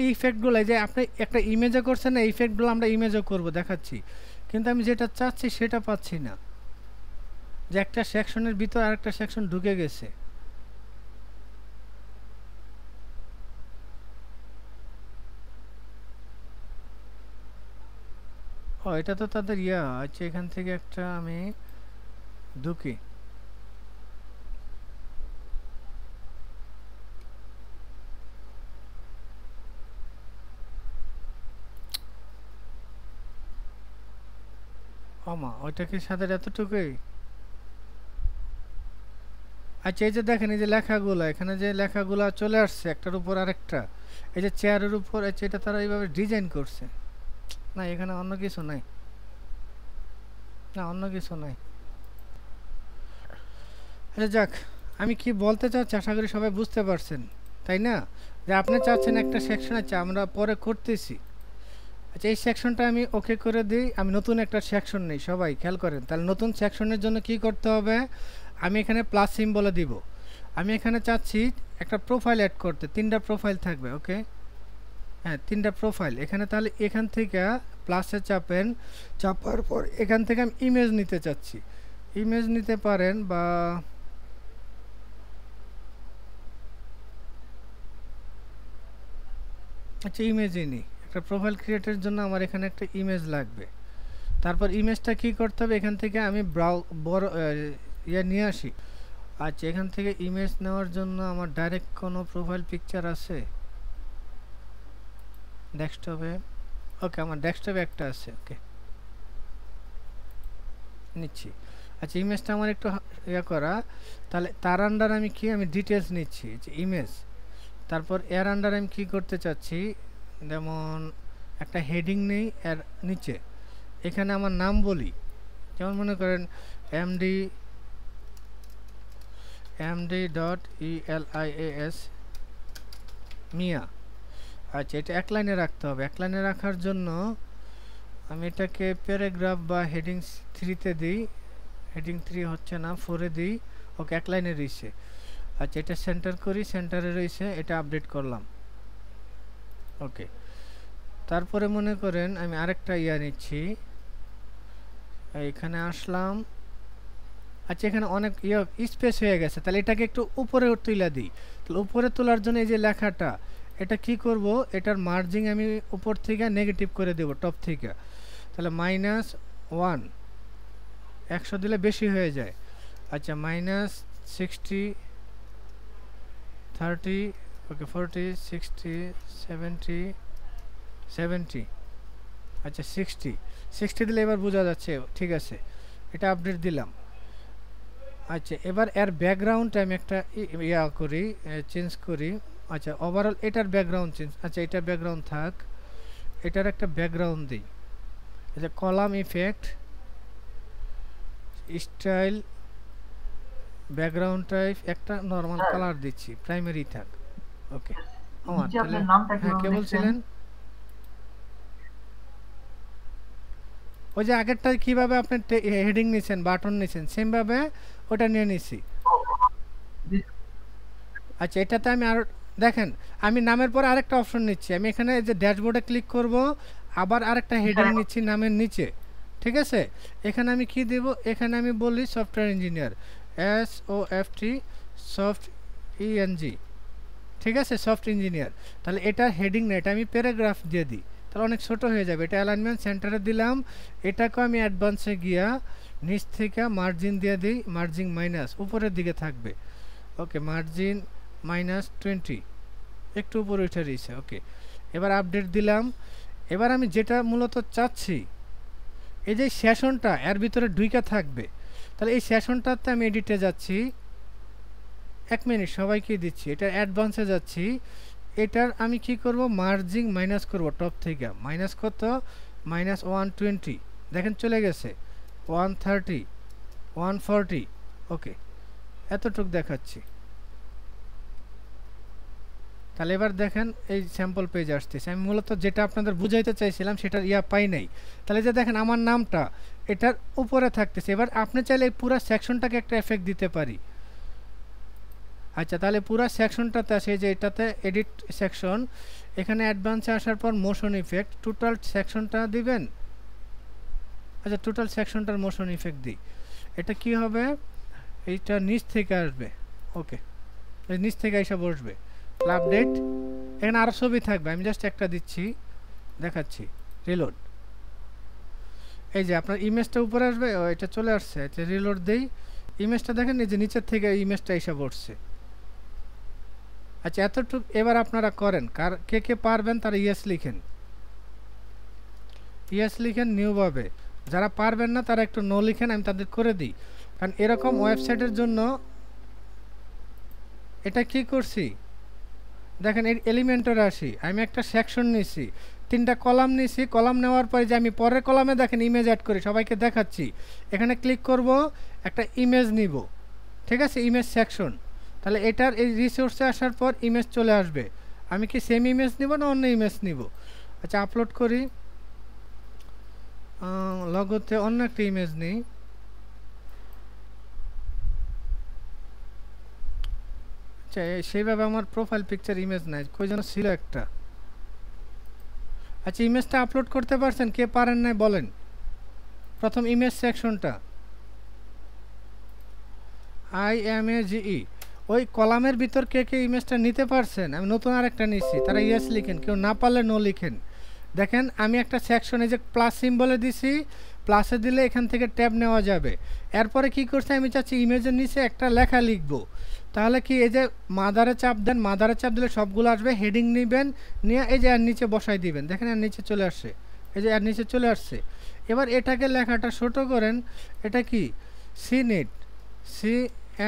Speaker 1: এই ইফেক্টগুলো যে আপনি একটা ইমেজও করছেন না ইফেক্টগুলো আমরা ইমেজও করব, দেখাচ্ছি। কিন্তু আমি যেটা চাচ্ছি সেটা পাচ্ছি না। যে একটা সেকশনের ভিতর আরেকটা সেকশন ঢুকে গেছে। ও, এটা তো তাদের ইয়া আচ্ছা এখান থেকে একটা আমি ঢুকি। আমা ওইটা কি সাথে এতটুকুই? আচ্ছা এই যে দেখেন, এই যে লেখাগুলো, এখানে যে লেখাগুলো চলে আসছে, একটার উপর আরেকটা, এই যে চেয়ারের উপর আচ্ছা এটা তারা এইভাবে ডিজাইন করছে। না, এখানে অন্য কিছু নাই। না, অন্য কিছু নাই। আচ্ছা যাক, আমি কি বলতে চাচ্ছি, আশা করি সবাই বুঝতে পারছেন, তাই না? যে আপনি চাচ্ছেন একটা সেকশন আছে আমরা পরে করতেছি। আচ্ছা এই সেকশনটা আমি ওকে করে দিই। আমি নতুন একটা সেকশন নেই, সবাই খেয়াল করেন। তাহলে নতুন সেকশনের জন্য কি করতে হবে? আমি এখানে প্লাস সিম্বলে দিব। আমি এখানে চাচ্ছি একটা প্রোফাইল অ্যাড করতে। তিনটা প্রোফাইল থাকবে ওকে হ্যাঁ তিনটা প্রোফাইল এখানে তাহলে এখান থেকে প্লাসে চাপেন। চাপার পর এখান থেকে আমি ইমেজ নিতে চাচ্ছি। ইমেজ নিতে পারেন বা আচ্ছা ইমেজই নিই। একটা প্রোফাইল ক্রিয়েটের জন্য আমার এখানে একটা ইমেজ লাগবে। তারপর ইমেজটা কি করতে হবে? এখান থেকে আমি ব্রাউ বড় ইয়ে নিয়ে আসি। আচ্ছা এখান থেকে ইমেজ নেওয়ার জন্য আমার ডাইরেক্ট কোনো প্রোফাইল পিকচার আছে? ডেস্কটপে ওকে আমার ডেস্কটপে একটা আছে ওকে নিচ্ছি। আচ্ছা ইমেজটা আমার একটু ইয়ে করা। তাহলে তার আন্ডার আমি কি? আমি ডিটেলস নিচ্ছি ইমেজ তারপর এর আন্ডার আমি কি করতে চাচ্ছি? যেমন একটা হেডিং নেই এর নিচে। এখানে আমার নাম বলি। যেমন মনে করেন MD MD dot E L I A S Mia. আচ্ছা এটা এক লাইনে রাখতে হবে। এক লাইনে রাখার জন্য আমি এটাকে প্যারাগ্রাফ বা হেডিং থ্রিতে দিই। হেডিং থ্রি হচ্ছে না ফোরে দিই। ওকে, এক লাইনে রয়েছে। আচ্ছা এটা সেন্টার করি সেন্টারে রয়েছে। এটা আপডেট করলাম। ওকে। তারপরে মনে করেন আমি আরেকটা ইয়া নিচ্ছি। এখানে আসলাম। আচ্ছা এখানে অনেক ইয়ে স্পেস হয়ে গেছে। তাহলে এটাকে একটু উপরে তুলে দিই। তাহলে উপরে তোলার জন্য এই যে লেখাটা, এটা কি করব? এটার মার্জিং আমি উপর থেকে নেগেটিভ করে দেব টপ থেকে। তাহলে মাইনাস ওয়ান একশো দিলে বেশি হয়ে যায়। আচ্ছা minus sixty thirty okay forty sixty seventy seventy আচ্ছা সিক্সটি সিক্সটি দিলে এবার বোঝা যাচ্ছে ঠিক আছে। এটা আপডেট দিলাম। আচ্ছা এবার এর ব্যাকগ্রাউন্ড আমি একটা ইয়া করি চেঞ্জ করি। আচ্ছা ওভারঅল এটার ব্যাকগ্রাউন্ড চেঞ্জ আচ্ছা এটার ব্যাকগ্রাউন্ড থাক। এটার একটা ব্যাকগ্রাউন্ড দিই। আচ্ছা column effect style background type একটা নর্মাল
Speaker 3: হ্যাঁ।
Speaker 1: কালার দিচ্ছি প্রাইমারি থাক। ওকে আমার
Speaker 3: নিচে
Speaker 1: তাহলে
Speaker 3: আপনার নামটা
Speaker 1: হ্যাঁ কে বলছিলেন? ওই যে আগেরটা কীভাবে আপনি হেডিং নিছেন বাটন নিছেন সেম ভাবে ওটা নিয়ে নিছি। আচ্ছা এটাতে আমি আর দেখেন আমি নামের পরে আরেকটা অপশন নিচ্ছি। আমি এখানে যে ড্যাশবোর্ডে ক্লিক করব আবার আরেকটা হেডিং নিচ্ছি নামের নিচে। ঠিক আছে? এখানে আমি কি দেব? এখানে আমি বলি software engineer S O F T soft E N G ঠিক আছে সফট ইঞ্জিনিয়ার তাহলে এটা হেডিং না, এটা আমি প্যারাগ্রাফ দিয়ে দিই। তাহলে অনেক ছোট হয়ে যাবে। এটা অ্যালাইনমেন্ট সেন্টারে দিলাম। এটাকেও আমি অ্যাডভান্সে গিয়া নিচ থেকে মার্জিন দিয়ে দিই। মার্জিন মাইনাস উপরের দিকে থাকবে। ওকে মার্জিন মাইনাস টোয়েন্টি একটু উপরে উঠে রয়েছে ওকে এবার আপডেট দিলাম। এবার আমি যেটা মূলত চাচ্ছি, এই যে সেশনটা এর ভিতরে ঢুইকা থাকবে। তাহলে এই সেশনটাতে আমি এডিটে যাচ্ছি। এক মিনিট, সবাইকে দিচ্ছি। এটা অ্যাডভান্সে যাচ্ছি। এটার আমি কি করব? মার্জিং মাইনাস করব টপ থেকে। মাইনাস কত? মাইনাস ওয়ান টোয়েন্টি দেখেন চলে গেছে। One thirty one forty okay এতটুক দেখাচ্ছি। তাহলে এবার দেখেন, এই স্যাম্পল পেজ আসতেছে। আমি মূলত যেটা আপনাদের বুঝাইতে চাইছিলাম, সেটার ইয়া পাই নাই। তাহলে যে দেখেন, আমার নামটা, এটার উপরে থাকতেছে। এবার আপনি চাইলে এই পুরো সেকশনটাকে একটা এফেক্ট দিতে পারি। আচ্ছা তাহলে পুরো সেকশনটাতে আসে যে এটাতে এডিট সেকশন এখানে অ্যাডভান্সে আসার পর মোশন ইফেক্ট টোটাল সেকশনটা দিবেন? আচ্ছা টোটাল সেকশনটার মোশন ইফেক্ট দিই। এটা কি হবে? এইটা নিচ থেকে আসবে। ওকে নিচ থেকে এসে বসবে। আপডেট এখানে আরও ছবি থাকবে। আমি জাস্ট একটা দিচ্ছি। দেখাচ্ছি। রিলোড এই যে আপনার ইমেজটা উপরে আসবে এটা চলে আসছে। এটা রিলোড দেই। ইমেজটা দেখেন, এই যে নিচের থেকে ইমেজটা এসে পড়ছে আচ্ছা এতটুকু এবার আপনারা করেন। কার, কে কে পারবেন তারা ইয়েস লিখেন। ইয়েস লিখেন নিউ নিউভাবে যারা পারবেন না, তারা একটু নো লিখেন, আমি তাদের করে দিই। কারণ এরকম ওয়েবসাইটের জন্য এটা কি করছি? দেখেন এর এলিমেন্টের আসি। আমি একটা সেকশন নিছি। তিনটা কলাম নিছি। কলাম নেওয়ার পরে যে আমি পরের কলামে দেখেন ইমেজ অ্যাড করি, সবাইকে দেখাচ্ছি। এখানে ক্লিক করব, একটা ইমেজ নিব। ঠিক আছে? ইমেজ সেকশন তাহলে এটার এই রিসোর্সে আসার পর ইমেজ চলে আসবে। আমি কি সেম ইমেজ নিব না অন্য ইমেজ নিব? আচ্ছা আপলোড করি। লগতে অন্য একটা ইমেজ নিই। আচ্ছা সেইভাবে আমার প্রোফাইল পিকচার ইমেজ নাই। কই যেন ছিল একটা। আচ্ছা ইমেজটা আপলোড করতে পারছেন? কে পারেন নাই বলেন। প্রথম ইমেজ সেকশনটা আই এম এ জিই ওই কলামের ভিতর কে কে ইমেজটা নিতে পারছেন? আমি নতুন আরেকটা নিচ্ছি তারা ইয়েস লিখেন, কেউ না পারলে নো লিখেন। দেখেন, আমি একটা সেকশনে যে প্লাস সিম্বলে দিছি প্লাসে দিলে এখান থেকে ট্যাব নেওয়া যাবে। এরপরে কি করছে? আমি চাচ্ছি ইমেজের নিচে একটা লেখা লিখব। তাহলে কি এই যে মাদারে চাপ দেন, মাদারে চাপ দিলে সবগুলো আসবে হেডিং নেবেন, নিয়ে এই যে এর নিচে বসাই দিবেন। দেখেন, এর নিচে চলে আসছে। এই যে এর নিচে চলে আসছে। এবার এটাকে লেখাটা ছোট করেন, এটা কি? সিনেট সি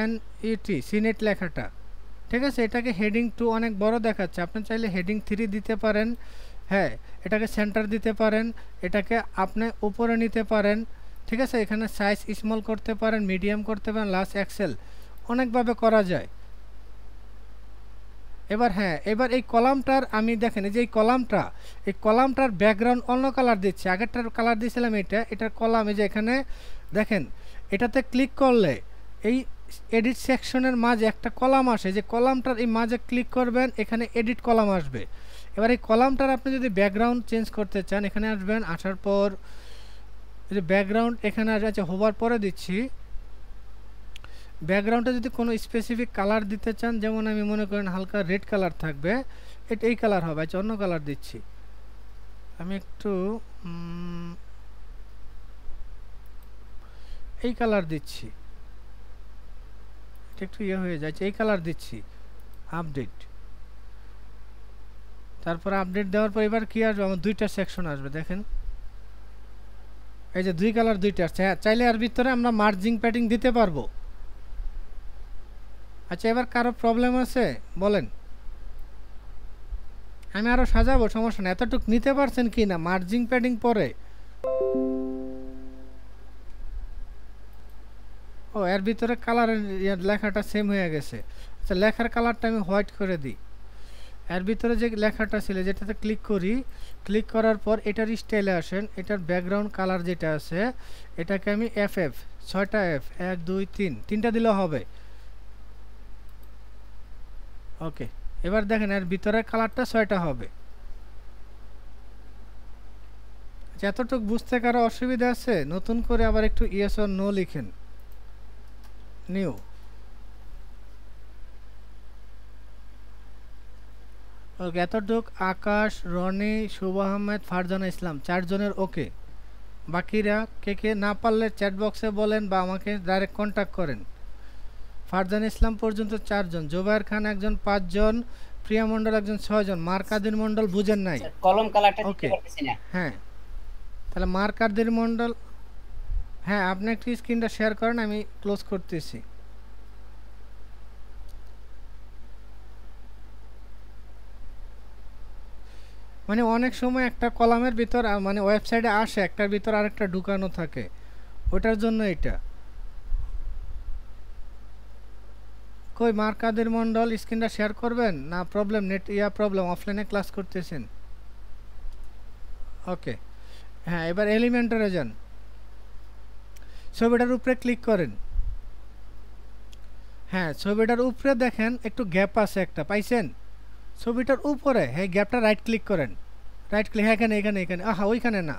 Speaker 1: এন ইটি সিনেট লেখাটা। ঠিক আছে? এটাকে হেডিং টু অনেক বড় দেখাচ্ছে। আপনি চাইলে হেডিং থ্রি দিতে পারেন। হ্যাঁ এটাকে সেন্টার দিতে পারেন। এটাকে আপনি উপরে নিতে পারেন। ঠিক আছে? এখানে সাইজ স্মল করতে পারেন মিডিয়াম করতে পারেন লাস্ট এক্সেল অনেকভাবে করা যায়। এবার হ্যাঁ এবার এই কলামটার আমি দেখেন যে এই কলামটা, এই কলামটার ব্যাকগ্রাউন্ড অন্য কালার দিচ্ছে। আগেরটার কালার দিয়েছিলাম এটা, এটার কলাম যে এখানে, দেখেন, এটাতে ক্লিক করলে এই এডিট সেকশনের মাঝে একটা কলাম আসে, যে কলামটার এই মাঝে ক্লিক করবেন, এখানে এডিট কলাম আসবে। এবার এই কলামটার আপনি যদি ব্যাকগ্রাউন্ড চেঞ্জ করতে চান, এখানে আসবেন, আসার পর যে ব্যাকগ্রাউন্ড এখানে আসবে আচ্ছা হোবার পরে দিচ্ছি। ব্যাকগ্রাউন্ডে যদি কোনো স্পেসিফিক কালার দিতে চান, যেমন আমি মনে করেন হালকা রেড কালার থাকবে, এটা, এই কালার হবে আচ্ছা অন্য কালার দিচ্ছি। আমি একটু এই কালার দিচ্ছি। একটু ইয়ে হয়ে যাচ্ছে। এই কালার দিচ্ছি। আপডেট তারপর আপডেট দেওয়ার পর এবার কি আসবে? আমার দুইটা সেকশন আসবে, দেখেন। এই যে দুই কালার দুইটা আসছে। হ্যাঁ চাইলে আর ভিতরে আমরা মার্জিং প্যাডিং দিতে পারব। আচ্ছা এবার কারও প্রবলেম আছে? বলেন। আমি আরও সাজাবো, সমস্যা না এতটুকু নিতে পারছেন কি না? মার্জিং প্যাডিং পরে। এর ভিতরে কালারের লেখাটা সেম হয়ে গেছে। আচ্ছা লেখার কালারটা আমি হোয়াইট করে দিই। এর ভিতরে যে লেখাটা ছিল যেটাতে ক্লিক করি ক্লিক করার পর এটার স্টাইলে আসেন এটার ব্যাকগ্রাউন্ড কালার যেটা আছে এটাকে আমি এফ এফ ছয়টা এফ এক দুই তিন তিনটা দিলে হবে। ওকে এবার দেখেন এর ভিতরে কালারটা ছয়টা হবে। আচ্ছা, এতটুকু বুঝতে কারও অসুবিধা আছে? নতুন করে আবার একটু ইয়েস অর নো লিখেন। ওকে এতটুক আকাশ রনি শুভ আহমেদ ফারজানা ইসলাম চারজনের ওকে। বাকিরা কে কে না পারলে চ্যাট বক্সে বলেন বা আমাকে ডাইরেক্ট কন্ট্যাক্ট করেন। ফারজান ইসলাম পর্যন্ত চারজন জোবায়ের খান একজন পাঁচজন প্রিয়া মণ্ডল একজন ছয়জন মার্কাদির মণ্ডল বুঝেন নাই।
Speaker 4: কলম কালারটা. না।
Speaker 1: হ্যাঁ। তাহলে মার্কারদের মণ্ডল হ্যাঁ আপনি একটু স্ক্রিনটা শেয়ার করেন, আমি ক্লোজ করতেছি। মানে অনেক সময় একটা কলামের ভিতর মানে ওয়েবসাইটে আসে, একটার ভিতর আরেকটা ঢুকানো থাকে। ওটার জন্য এটা। কই, মার্কাদের মণ্ডল, স্ক্রিনটা শেয়ার করবেন? না প্রবলেম নেট ইয়া প্রবলেম অফলাইনে ক্লাস করতেছেন। ওকে হ্যাঁ এবার এলিমেন্টারে যান। ছবিটার উপরে ক্লিক করেন। হ্যাঁ ছবিটার উপরে দেখেন একটু গ্যাপ আছে একটা, পাইছেন? ছবিটার উপরে হ্যাঁ গ্যাপটা রাইট ক্লিক করেন। রাইট ক্লিক হ্যাঁ এখানে এখানে এখানে, আহা, ওইখানে না।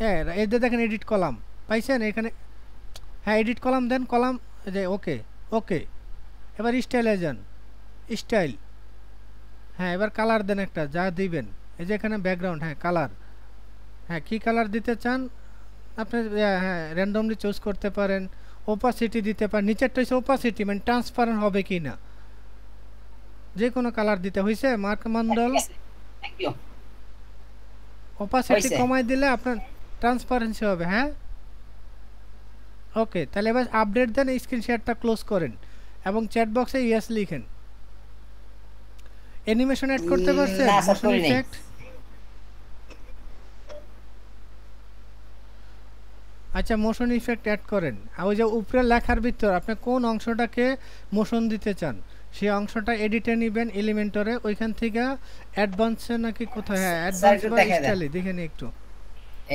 Speaker 1: হ্যাঁ যে দেখেন এডিট কলাম পাইছেন? এখানে হ্যাঁ এডিট কলাম দেন কলাম যে ওকে ওকে এবার স্টাইলে যান স্টাইল হ্যাঁ এবার কালার দেন একটা, যা দিবেন, এই যে এখানে ব্যাকগ্রাউন্ড হ্যাঁ কালার হ্যাঁ কী কালার দিতে চান? আপনি হ্যাঁ র্যান্ডমলি চুজ করতে পারেন ওপাসিটি দিতে পারেন নিচেরটা হচ্ছে ওপাসিটি মানে ট্রান্সপারেন্ট হবে কি না? যে কোনো কালার দিতে হয়েছে মার্ক মন্ডল ওপাসিটি কমাই দিলে আপনার ট্রান্সপারেন্সি হবে হ্যাঁ? ওকে তাহলে এবার আপডেট দেন স্ক্রিন শেয়ারটা ক্লোজ করেন এবং চ্যাট বক্সে ইয়েস লিখেন। অ্যানিমেশন অ্যাড করতে পারছেন। ইফেক্ট আচ্ছা মোশন ইফেক্ট অ্যাড করেন। ওই যে উপরে লেখার ভিতর আপনি কোন অংশটাকে মোশন দিতে চান? সেই অংশটা এডিটে নেবেন এলিমেন্টরে ওইখান থেকে অ্যাডভান্সে নাকি কোথায়? হ্যাঁ অ্যাডভান্স বা। স্টাইলে দেখে নি একটু।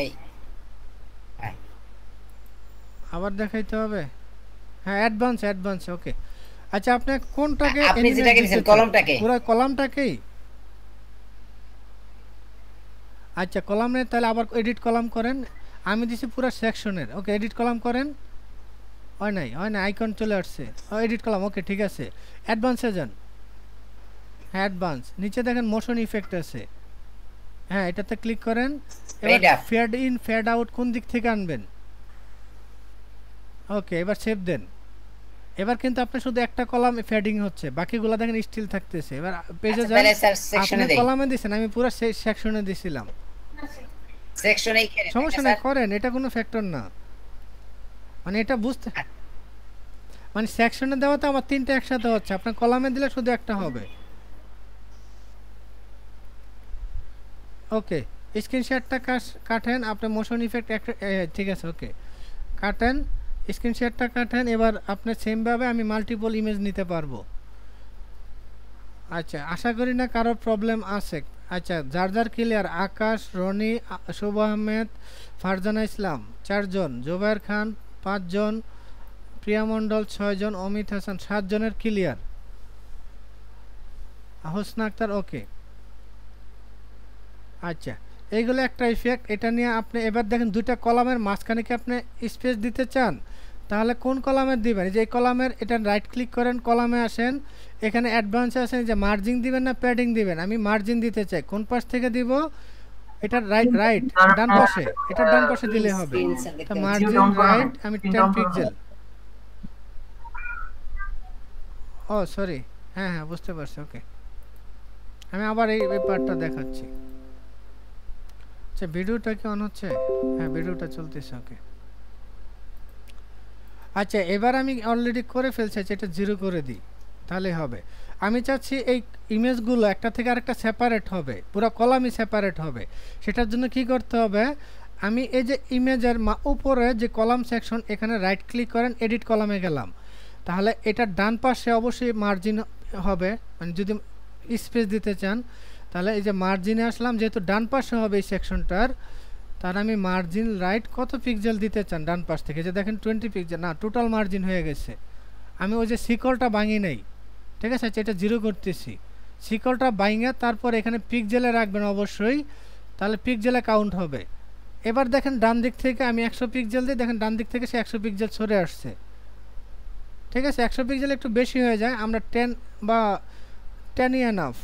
Speaker 4: এই।
Speaker 1: আবার দেখাইতে হবে? হ্যাঁ অ্যাডভান্স অ্যাডভান্স ওকে আচ্ছা আপনি কোনটাকে
Speaker 4: আপনি যেটাকে
Speaker 1: চান?
Speaker 4: কলমটাকে।
Speaker 1: পুরো কলামটাকেই? আচ্ছা কলামে তাহলে আবার এডিট কলাম করেন। আমি দিছি পুরো সেকশনের ওকে এডিট কলাম করেন। হয় নাই হয় না আইকন চলে আসছে। ও এডিট কলাম ওকে ঠিক আছে। অ্যাডভান্সে যান। হ্যাঁ অ্যাডভান্স নিচে দেখেন মোশন ইফেক্ট আছে। হ্যাঁ এটাতে ক্লিক করেন। এবার ফেড ইন ফেড আউট কোন দিক থেকে আনবেন? ওকে এবার সেভ দেন। এবার কিন্তু আপনার শুধু একটা কলাম ফেডিং হচ্ছে। বাকিগুলো দেখেন স্টিল থাকতেছে। এবার পেজে
Speaker 4: আচ্ছা,
Speaker 1: যান। আপনি কলামে দিছেন আমি পুরো সেকশনে দিছিলাম।
Speaker 4: সেকশনে এখানে
Speaker 1: সমস্যা নেই করেন এটা কোনো ফ্যাক্টর না। মানে এটা বুঝতে মানে সেকশনে দেওয়া তো আমার তিনটা একসাথে হচ্ছে। আপনার কলামে দিলে শুধু একটা হবে। ওকে স্ক্রিনশটটা কাটেন আপনি মোশন ইফেক্ট একটা ঠিক আছে ওকে কাটেন স্ক্রিনশটটা কাটেন এবার আপনার সেমভাবে আমি মাল্টিপল ইমেজ নিতে পারব। আচ্ছা আশা করি না কারও প্রবলেম আছে। আচ্ছা যার যার ক্লিয়ার? আকাশ, রনি শুভ আহমেদ, ফারজানা ইসলাম, চারজন। জোবায়ের খান, পাঁচজন। প্রিয়া মণ্ডল, ছয়জন। অমিত হাসান, সাতজনের ক্লিয়ার? হোসনা আক্তার, ওকে। আচ্ছা এইগুলো একটা ইফেক্ট এটা নিয়ে আপনি এবার দেখেন দুইটা কলামের মাঝখানে কি আপনি স্পেস দিতে চান? তাহলে কোন কলামের দিবেন? এই যে এই কলামের, এটা রাইট ক্লিক করেন, কলামে আসেন। এখানে অ্যাডভান্সে আসেন যে মার্জিং দিবেন না প্যাডিং দিবেন? আমি মার্জিন দিতে চাই। কোন পাশ থেকে দিব? এটা রাইট রাইট ডান পাশে। এটা ডান পাশে দিলে হবে। মার্জিন রাইট আমি
Speaker 3: Screen
Speaker 1: টেন
Speaker 3: down করা
Speaker 1: পিক্সেল ও সরি হ্যাঁ হ্যাঁ বুঝতে পারছি ওকে আমি আবার এই পার্টটা দেখাচ্ছি। আচ্ছা ভিডিওটা কি অন হচ্ছে? হ্যাঁ ভিডিওটা চলতেছে ওকে আচ্ছা এবার আমি অলরেডি করে ফেলছি আচ্ছা, এটা জিরো করে দিই। তাহলে হবে। আমি চাচ্ছি এই ইমেজগুলো একটা থেকে আরেকটা সেপারেট হবে, পুরো কলামই সেপারেট হবে। সেটার জন্য কি করতে হবে? আমি এই যে ইমেজের মা উপরে যে কলাম সেকশন এখানে রাইট ক্লিক করেন এডিট কলামে গেলাম। তাহলে এটার ডান পাশে অবশ্যই মার্জিন হবে। মানে যদি স্পেস দিতে চান, তাহলে এই যে মার্জিনে আসলাম, যেহেতু ডান পাশে হবে এই সেকশনটার তার আমি মার্জিন রাইট কত পিক্সেল দিতে চান ডান পাশ থেকে? যে দেখেন টোয়েন্টি পিক্সেল না টোটাল মার্জিন হয়ে গেছে। আমি ওই যে শিকলটা ভাঙি নেই। ঠিক আছে আচ্ছা এটা জিরো করতেছি। শিকলটা বাইঙে তারপর এখানে পিকজেলে রাখবেন অবশ্যই, তাহলে পিক জেলে কাউন্ট হবে। এবার দেখেন ডান দিক থেকে আমি একশো পিকজেল দিই, দেখেন ডান দিক থেকে সে একশো পিক পিকজেল সরে আসছে। ঠিক আছে, একশো পিক পিকজেল একটু বেশি হয়ে যায়, আমরা টেন বা টেন টেনই এনাফ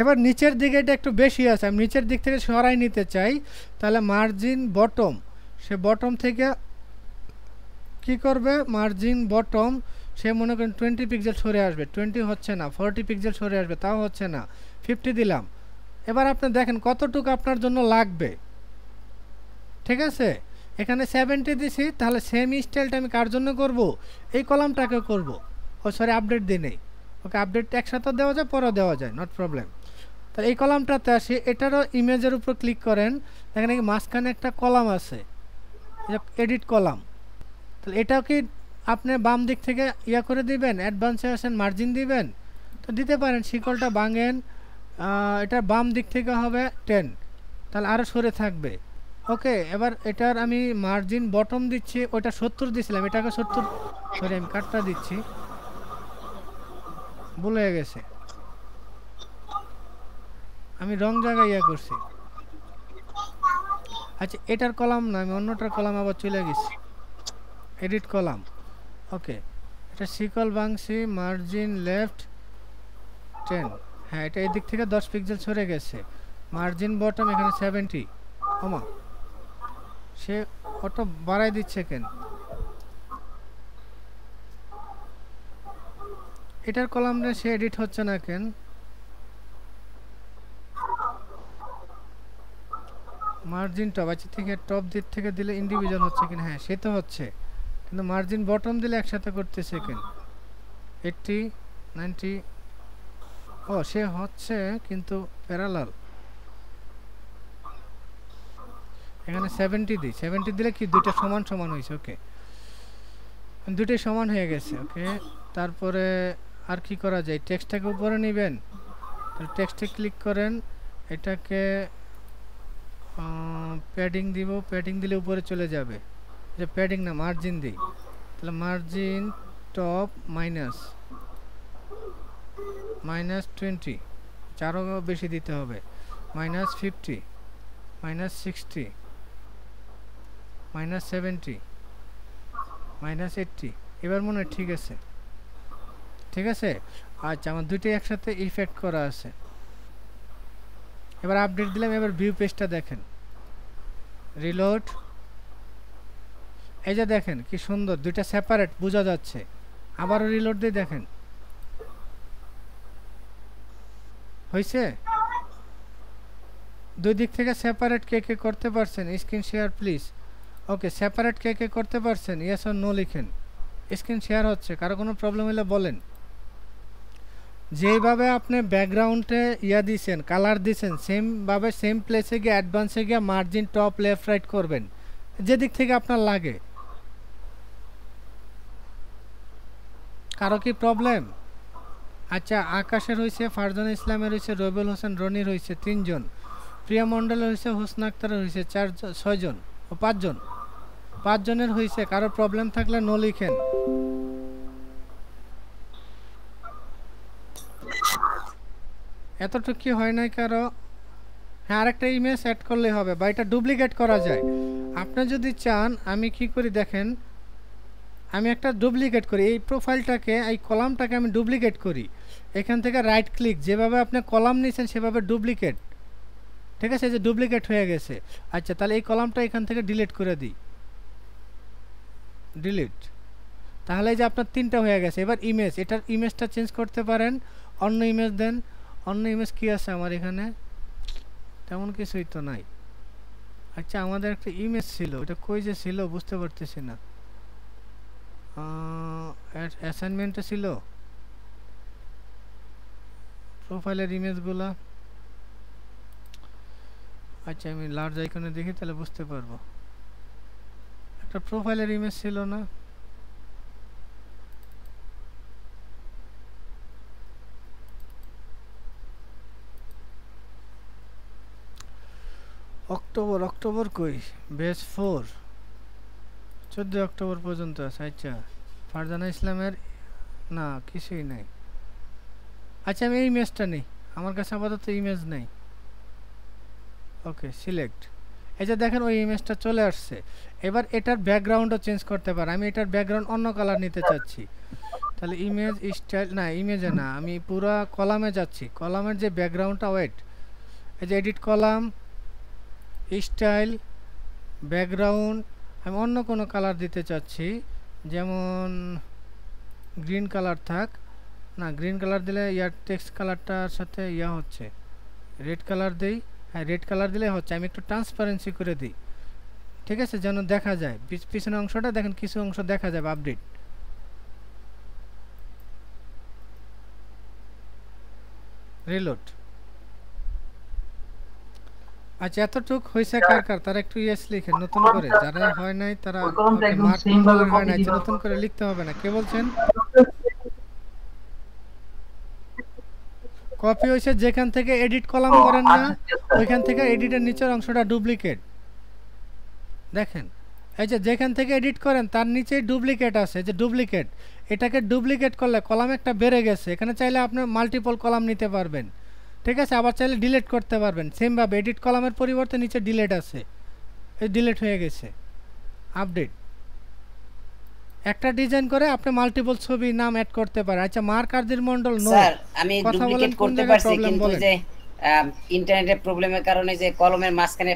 Speaker 1: এবার নিচের দিকে এটা একটু বেশি আছে, আমি নিচের দিক থেকে সরাই নিতে চাই, তাহলে মার্জিন বটম সে বটম থেকে কি করবে? মার্জিন বটম সে মনে করেন টোয়েন্টি পিক্সেল সরে আসবে টোয়েন্টি হচ্ছে না ফোরটি পিক্সেল সরে আসবে, তাও হচ্ছে না ফিফটি দিলাম। এবার আপনি দেখেন কতটুকু আপনার জন্য লাগবে। ঠিক আছে? এখানে সেভেন্টি দিছি, তাহলে সেম স্টাইলটা আমি কার জন্য করব? এই কলামটাকে করব। ও সরি আপডেট দিই নেই। ওকে আপডেট একসাথে দেওয়া যায়, পরেও দেওয়া যায় নট প্রবলেম তাহলে এই কলামটাতে আসি, এটারও ইমেজের উপর ক্লিক করেন দেখেন মাঝখানে একটা কলাম আছে এডিট কলাম। তাহলে এটাও কি আপনি বাম দিক থেকে ইয়া করে দিবেন অ্যাডভান্সে আসেন মার্জিন দিবেন। তো দিতে পারেন, শিকলটা বাঙেন এটা বাম দিক থেকে হবে টেন তাহলে আরও সরে থাকবে। ওকে, এবার এটার আমি মার্জিন বটম দিচ্ছি ওটা সত্তর দিছিলাম, এটাকে সত্তর সরি আমি কাটটা দিচ্ছি। হয়ে গেছে। আমি রং জায়গায় ইয়া করছি। আচ্ছা এটার কলাম না, আমি অন্যটার কলাম আবার চলে গেছি। Edit column. ওকে এটা শিকল বাংসি মার্জিন লেফট টেন হ্যাঁ এটা এদিক থেকে দশ পিক্সেল সরে গেছে। মার্জিন বটম এখানে সেভেন্টি ওমা। সে অটো বাড়াই দিচ্ছে কেন? এটার কলামটা সে এডিট হচ্ছে না কেন? মার্জিন টপ আচ্ছা থেকে টপ দিক থেকে দিলে ইন্ডিভিজুয়াল হচ্ছে কিনা? হ্যাঁ সে তো হচ্ছে। কিন্তু মার্জিন বটম দিলে একসাথে করতেছে কেন এইটটি নাইনটি ও, সে হচ্ছে কিন্তু প্যারালাল এখানে সেভেন্টি দিই। সেভেন্টি দিলে কি দুইটা সমান সমান হয়েছে? ওকে দুটোই সমান হয়ে গেছে ওকে তারপরে আর কি করা যায়? টেক্সটটাকে উপরে নেবেন। তাহলে টেক্সটে ক্লিক করেন। এটাকে প্যাডিং দিব। প্যাডিং দিলে উপরে চলে যাবে। যে প্যাডিং না মার্জিন দিই। তাহলে margin top minus minus twenty চারও বেশি দিতে হবে। Minus fifty minus sixty minus seventy minus eighty এবার মনে হয় ঠিক আছে। ঠিক আছে? আচ্ছা আমার দুইটাই একসাথে ইফেক্ট করা আছে। এবার আপডেট দিলাম, এবার ভিউ পেজটা দেখেন। রিলোড এই যে দেখেন, কি সুন্দর, দুইটা সেপারেট বোঝা যাচ্ছে। আবারও রিলোড দিয়ে দেখেন। হয়েছে দুই দিক থেকে সেপারেট কে কে করতে পারছেন screen share please okay separate কে কে করতে পারছেন ইয়েস আর নো লিখেন। স্ক্রিন শেয়ার হচ্ছে, কারও কোনো প্রবলেম হলে বলেন। যেইভাবে আপনি ব্যাকগ্রাউন্ডে ইয়া দিছেন কালার দিছেন সেমভাবে সেম প্লেসে গিয়ে অ্যাডভান্সে গিয়ে মার্জিন টপ লেফট রাইট করবেন। যেদিক থেকে আপনার লাগে। কারও কি প্রবলেম আচ্ছা আকাশের হয়েছে ফারজান ইসলামের হয়েছে রবিউল হোসেন রনির হয়েছে তিনজন। প্রিয়া মণ্ডলের হয়েছে হোসনা আক্তারের হয়েছে চার ছয়জন ও পাঁচজন। পাঁচজনের হয়েছে কারও প্রবলেম থাকলে ন লিখেন। এতটুকু কি হয় নাই কারও? হ্যাঁ আরেকটা ইমেজ অ্যাড করলে হবে, বা এটা ডুপ্লিকেট করা যায়। আপনি যদি চান, আমি কি করি দেখেন আমি একটা ডুপ্লিকেট করি। এই প্রোফাইলটাকে এই কলামটাকে আমি ডুপ্লিকেট করি। এখান থেকে রাইট ক্লিক যেভাবে আপনি কলাম নিয়েছেন সেভাবে ডুপ্লিকেট ঠিক আছে? যে ডুপ্লিকেট হয়ে গেছে। আচ্ছা তাহলে এই কলামটা এখান থেকে ডিলিট করে দিই। ডিলিট তাহলে যে আপনার তিনটা হয়ে গেছে। এবার ইমেজ এটার ইমেজটা চেঞ্জ করতে পারেন। অন্য ইমেজ দেন। অন্য ইমেজ কি আছে আমার এখানে? তেমন কিছুই তো নাই। আচ্ছা আমাদের একটা ইমেজ ছিল। এটা কই যে ছিল বুঝতে পারতেছি না। অ্যাসাইনমেন্টে ছিল। প্রোফাইলের ইমেজগুলা আচ্ছা আমি লার্জ আইকনে দেখি, তাহলে বুঝতে পারব। একটা প্রোফাইলের ইমেজ ছিল না। অক্টোবর অক্টোবর কই? বেস ফোর চোদ্দই অক্টোবর পর্যন্ত আছে আচ্ছা। ফারজানা ইসলামের, না, কিছুই নাই। আচ্ছা আমি এই ইমেজটা নেই। আমার কাছে আপাতত ইমেজ নেই। ওকে সিলেক্ট এই যে দেখেন, ওই ইমেজটা চলে আসছে। এবার এটার ব্যাকগ্রাউন্ডও চেঞ্জ করতে পারে। আমি এটার ব্যাকগ্রাউন্ড অন্য কালার নিতে চাচ্ছি। তাহলে ইমেজ স্টাইল না ইমেজে না, আমি পুরা কলামে যাচ্ছি। কলামের যে ব্যাকগ্রাউন্ডটা ওয়েট এই যে এডিট কলাম স্টাইল ব্যাকগ্রাউন্ড আমি অন্য কোনো কালার দিতে চাচ্ছি, যেমন গ্রিন কালার থাক। না গ্রিন কালার দিলে ইয়ার টেক্সট কালারটার সাথে ইয়া হচ্ছে। রেড কালার দেই। হ্যাঁ রেড কালার দিলে হচ্ছে। আমি একটু ট্রান্সপারেন্সি করে দিই। ঠিক আছে? যেন দেখা যায়। পিছ- পিছনের অংশটা দেখেন, কিছু অংশ দেখা যাবে আপডেট রিলোড আচ্ছা এতটুক হয়েছে কার কার? তারা একটু ইয়েস লিখেন নতুন করে। যারা হয় নাই তারা মার্ক
Speaker 3: ভাবে
Speaker 1: হয় নাই
Speaker 3: দিতে
Speaker 1: নতুন করে লিখতে হবে না। কে বলছেন? কপি হয়েছে যেখান থেকে এডিট কলাম করেন না ওইখান থেকে এডিটের নিচের অংশটা ডুপ্লিকেট দেখেন এই যে যেখান থেকে এডিট করেন তার নিচে ডুপ্লিকেট আছে যে ডুপ্লিকেট এটাকে ডুপ্লিকেট করলে কলাম একটা বেড়ে গেছে এখানে চাইলে আপনি মাল্টিপল কলাম নিতে পারবেন। ঠিক আছে আবার চাইলে ডিলিট করতে পারবেন। সেমভাবে এডিট কলামের পরিবর্তে নিচে ডিলেট আছে। এই ডিলেট হয়ে গেছে। আপডেট একটা ডিজাইন করে আপনি মাল্টিপল ছবি নাম অ্যাড করতে পারেন। আচ্ছা মার্ক আরদির মন্ডল নো
Speaker 7: স্যার আমি ডুপ্লিকেট করতে পারছি কিন্তু যে ইন্টারনেটের প্রবলেমের কারণে যে কলমের মাঝখানে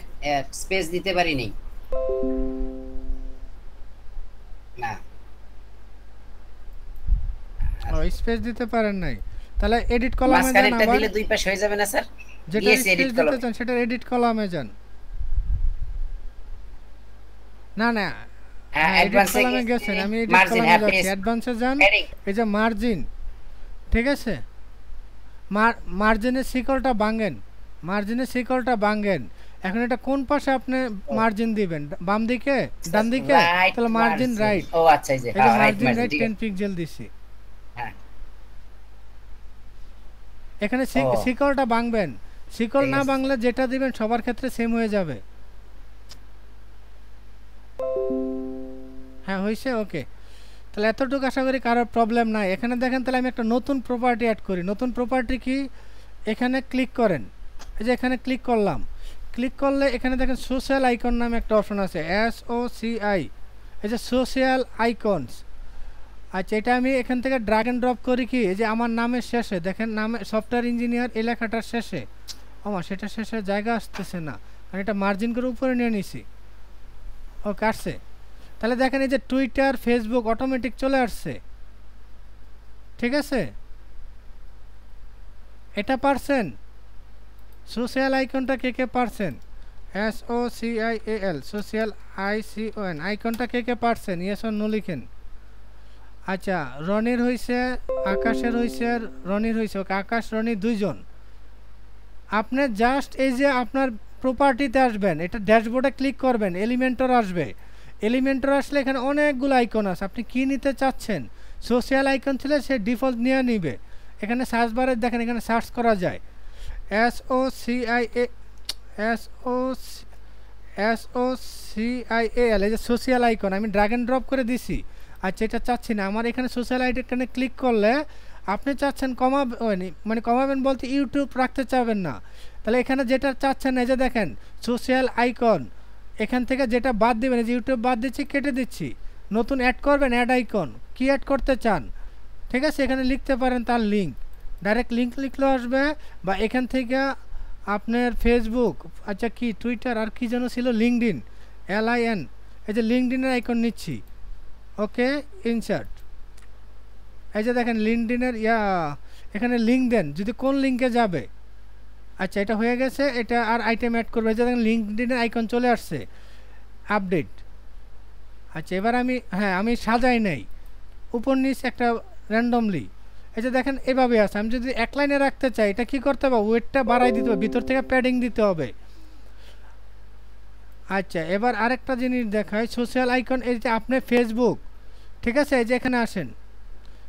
Speaker 7: স্পেস দিতে পারিনি। না।
Speaker 1: স্পেস দিতে পারেন নাই। তাহলে এডিট কলামে যান আবার।
Speaker 7: দিলে দুই পাশ হয়ে যাবে না স্যার।
Speaker 1: যেটা চান সেটা এডিট কলামে যান। না না।
Speaker 7: হ্যাঁ
Speaker 1: এডিট কলামে গেছেন। আমি এডিট কলামে
Speaker 7: হ্যাঁ
Speaker 1: যাচ্ছি। অ্যাডভান্সে যান। এই যে মার্জিন ঠিক আছে? মার্জিনের শিকলটা ভাঙেন। মার্জিনের শিকলটা ভাঙেন। এখন এটা কোন পাশে আপনি মার্জিন দিবেন? বাম দিকে ডান দিকে তাহলে মার্জিন রাইট
Speaker 7: ও আচ্ছা এই যে হ্যাঁ
Speaker 1: মার্জিন রাইট
Speaker 7: ঠিক
Speaker 1: টেন
Speaker 7: আছে।
Speaker 1: পিক্সেল দিছি
Speaker 7: হ্যাঁ
Speaker 1: এখানে। শিকলটা ভাঙবেন। শিকল না। ভাঙলে যেটা দিবেন সবার ক্ষেত্রে সেম হয়ে যাবে। হ্যাঁ হয়েছে ওকে তাহলে এতটুকু আশা করি কারোর প্রবলেম নাই। এখানে দেখেন তাহলে আমি একটা নতুন প্রপার্টি অ্যাড করি। নতুন প্রপার্টি কি? এখানে ক্লিক করেন। এই যে এখানে ক্লিক করলাম। ক্লিক করলে এখানে দেখেন সোশ্যাল আইকন নামে একটা অপশন আছে। এস ও সি আই এই যে সোশ্যাল আইকনস আচ্ছা এটা আমি এখান থেকে ড্রাগ অ্যান্ড ড্রপ করি কি? যে আমার নামের শেষে, দেখেন নামে সফটওয়্যার ইঞ্জিনিয়ার এই লেখাটার শেষে। আমার সেটা শেষে জায়গা আসতেছে না। আমি এটা মার্জিন করে উপরে নিয়ে নিছি। ও কাটছে তাহলে দেখেন এই যে টুইটার ফেসবুক অটোমেটিক চলে আসছে। ঠিক আছে? এটা পারছেন? সোশ্যাল আইকনটা কে কে পারছেন? S O C I A L social I C N আইকনটা কে কে পারছেন? ইয়েস ও নো লিখেন। আচ্ছা রনির হইছে, আকাশের আর রনির ওকে, আকাশ, রনি দুইজন। আপনি জাস্ট এই যে আপনার প্রপার্টিতে আসবেন, এটা ড্যাশবোর্ডে ক্লিক করবেন এলিমেন্টর আসবে। এলিমেন্টর আসলে এখানে অনেকগুলো আইকন আছে, আপনি কি নিতে চাচ্ছেন? সোশ্যাল আইকন ছিল সে ডিফল্ট নিয়ে নিবে। এখানে সার্চ বারে দেখেন, এখানে সার্চ করা যায়। S O C I A S O S O C I A L এই যে সোশ্যাল আইকন আমি ড্রাগ অ্যান্ড ড্রপ করে দিছি। আচ্ছা এটা চাচ্ছি না। আমার এখানে সোশ্যাল আইকনে ক্লিক করলে আপনি চাচ্ছেন কমাবেন মানে কমাবেন বলতে ইউটিউব রাখতে চাবেন না। তাহলে এখানে যেটা চাচ্ছেন এই যে দেখেন সোশ্যাল আইকন এখান থেকে যেটা বাদ দেবেন, এই যে ইউটিউব বাদ দিচ্ছি, কেটে দিচ্ছি। নতুন অ্যাড করবেন অ্যাড আইকন কি অ্যাড করতে চান? ঠিক আছে, এখানে লিখতে পারেন তার লিঙ্ক ডাইরেক্ট লিঙ্ক লিখলেও আসবে বা এখান থেকে আপনার ফেসবুক আচ্ছা কি টুইটার আর কি যেন ছিল লিঙ্কডিন এল আই এন এই যে লিঙ্কডিনের আইকন নিচ্ছি। ওকে ইনসার্ট এই যে দেখেন লিঙ্কডিনের ইয়া, এখানে লিঙ্ক দেন, যদি কোন লিঙ্কে যাবে। আচ্ছা এটা হয়ে গেছে, এটা আর আইটেম অ্যাড করবে। যে দেখেন লিঙ্কডিনের আইকন চলে আসছে আপডেট আচ্ছা এবার আমি হ্যাঁ আমি সাজাই নাই। উপর নিচ একটা র্যান্ডমলি এই যে দেখেন, এভাবে আছে। আমি যদি এক লাইনে রাখতে চাই, এটা কি করতে হবে? ওয়েটটা বাড়াই দিতে হবে, ভিতর থেকে প্যাডিং দিতে হবে। আচ্ছা এবার আরেকটা জিনিস দেখায় সোশ্যাল আইকন এই যে আপনি ফেসবুক ঠিক আছে, এই যে এখানে আসেন।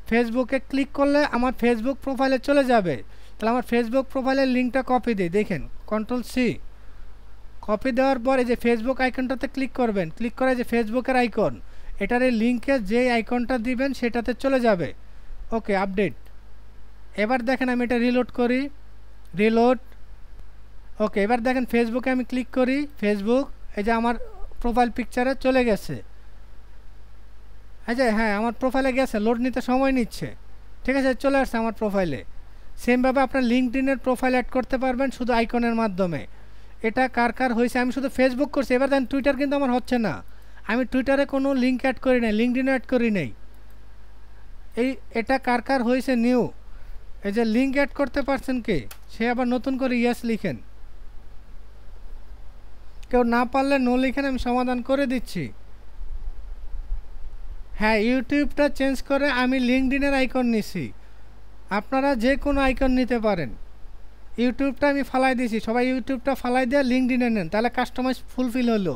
Speaker 1: ফেসবুকে ক্লিক করলে আমার ফেসবুক প্রোফাইলে চলে যাবে। তাহলে আমার ফেসবুক প্রোফাইলের লিঙ্কটা কপি দিই। দেখেন কন্ট্রোল সি কপি দেওয়ার পর এই যে ফেসবুক আইকনটাতে ক্লিক করবেন। ক্লিক করে যে ফেসবুকের আইকন এটার এই লিঙ্কে যে আইকনটা দিবেন, সেটাতে চলে যাবে। ওকে আপডেট এবার দেখেন আমি এটা রিলোড করি। রিলোড ওকে এবার দেখেন ফেসবুকে আমি ক্লিক করি। ফেসবুক এই যে আমার প্রোফাইল পিকচারে চলে গেছে। আচ্ছা হ্যাঁ আমার প্রোফাইলে গেছে লোড নিতে সময় নিচ্ছে। ঠিক আছে, চলে আসছে আমার প্রোফাইলে সেমভাবে আপনার লিঙ্কডিনের প্রোফাইল অ্যাড করতে পারবেন শুধু আইকনের মাধ্যমে। এটা কার কার হয়েছে? আমি শুধু ফেসবুক করছি, এবার দেখেন টুইটার কিন্তু আমার হচ্ছে না। আমি টুইটারে কোনো লিঙ্ক অ্যাড করি নাই লিঙ্কডিনে অ্যাড করি নাই। এই, এটা কার কার হয়েছে নিউ এই যে লিঙ্ক অ্যাড করতে পারছেন কে? সে আবার নতুন করে ইয়াস লিখেন। কেউ না পারলে নো লিখেন, আমি সমাধান করে দিচ্ছি। হ্যাঁ ইউটিউবটা চেঞ্জ করে আমি লিঙ্কডিনের আইকন নিছি। আপনারা যে কোনো আইকন নিতে পারেন। ইউটিউবটা আমি ফালাই দিছি সবাই ইউটিউবটা ফালাই দিয়ে লিঙ্কডিনে নেন, তাহলে কাস্টমাইজ ফুলফিল হলো।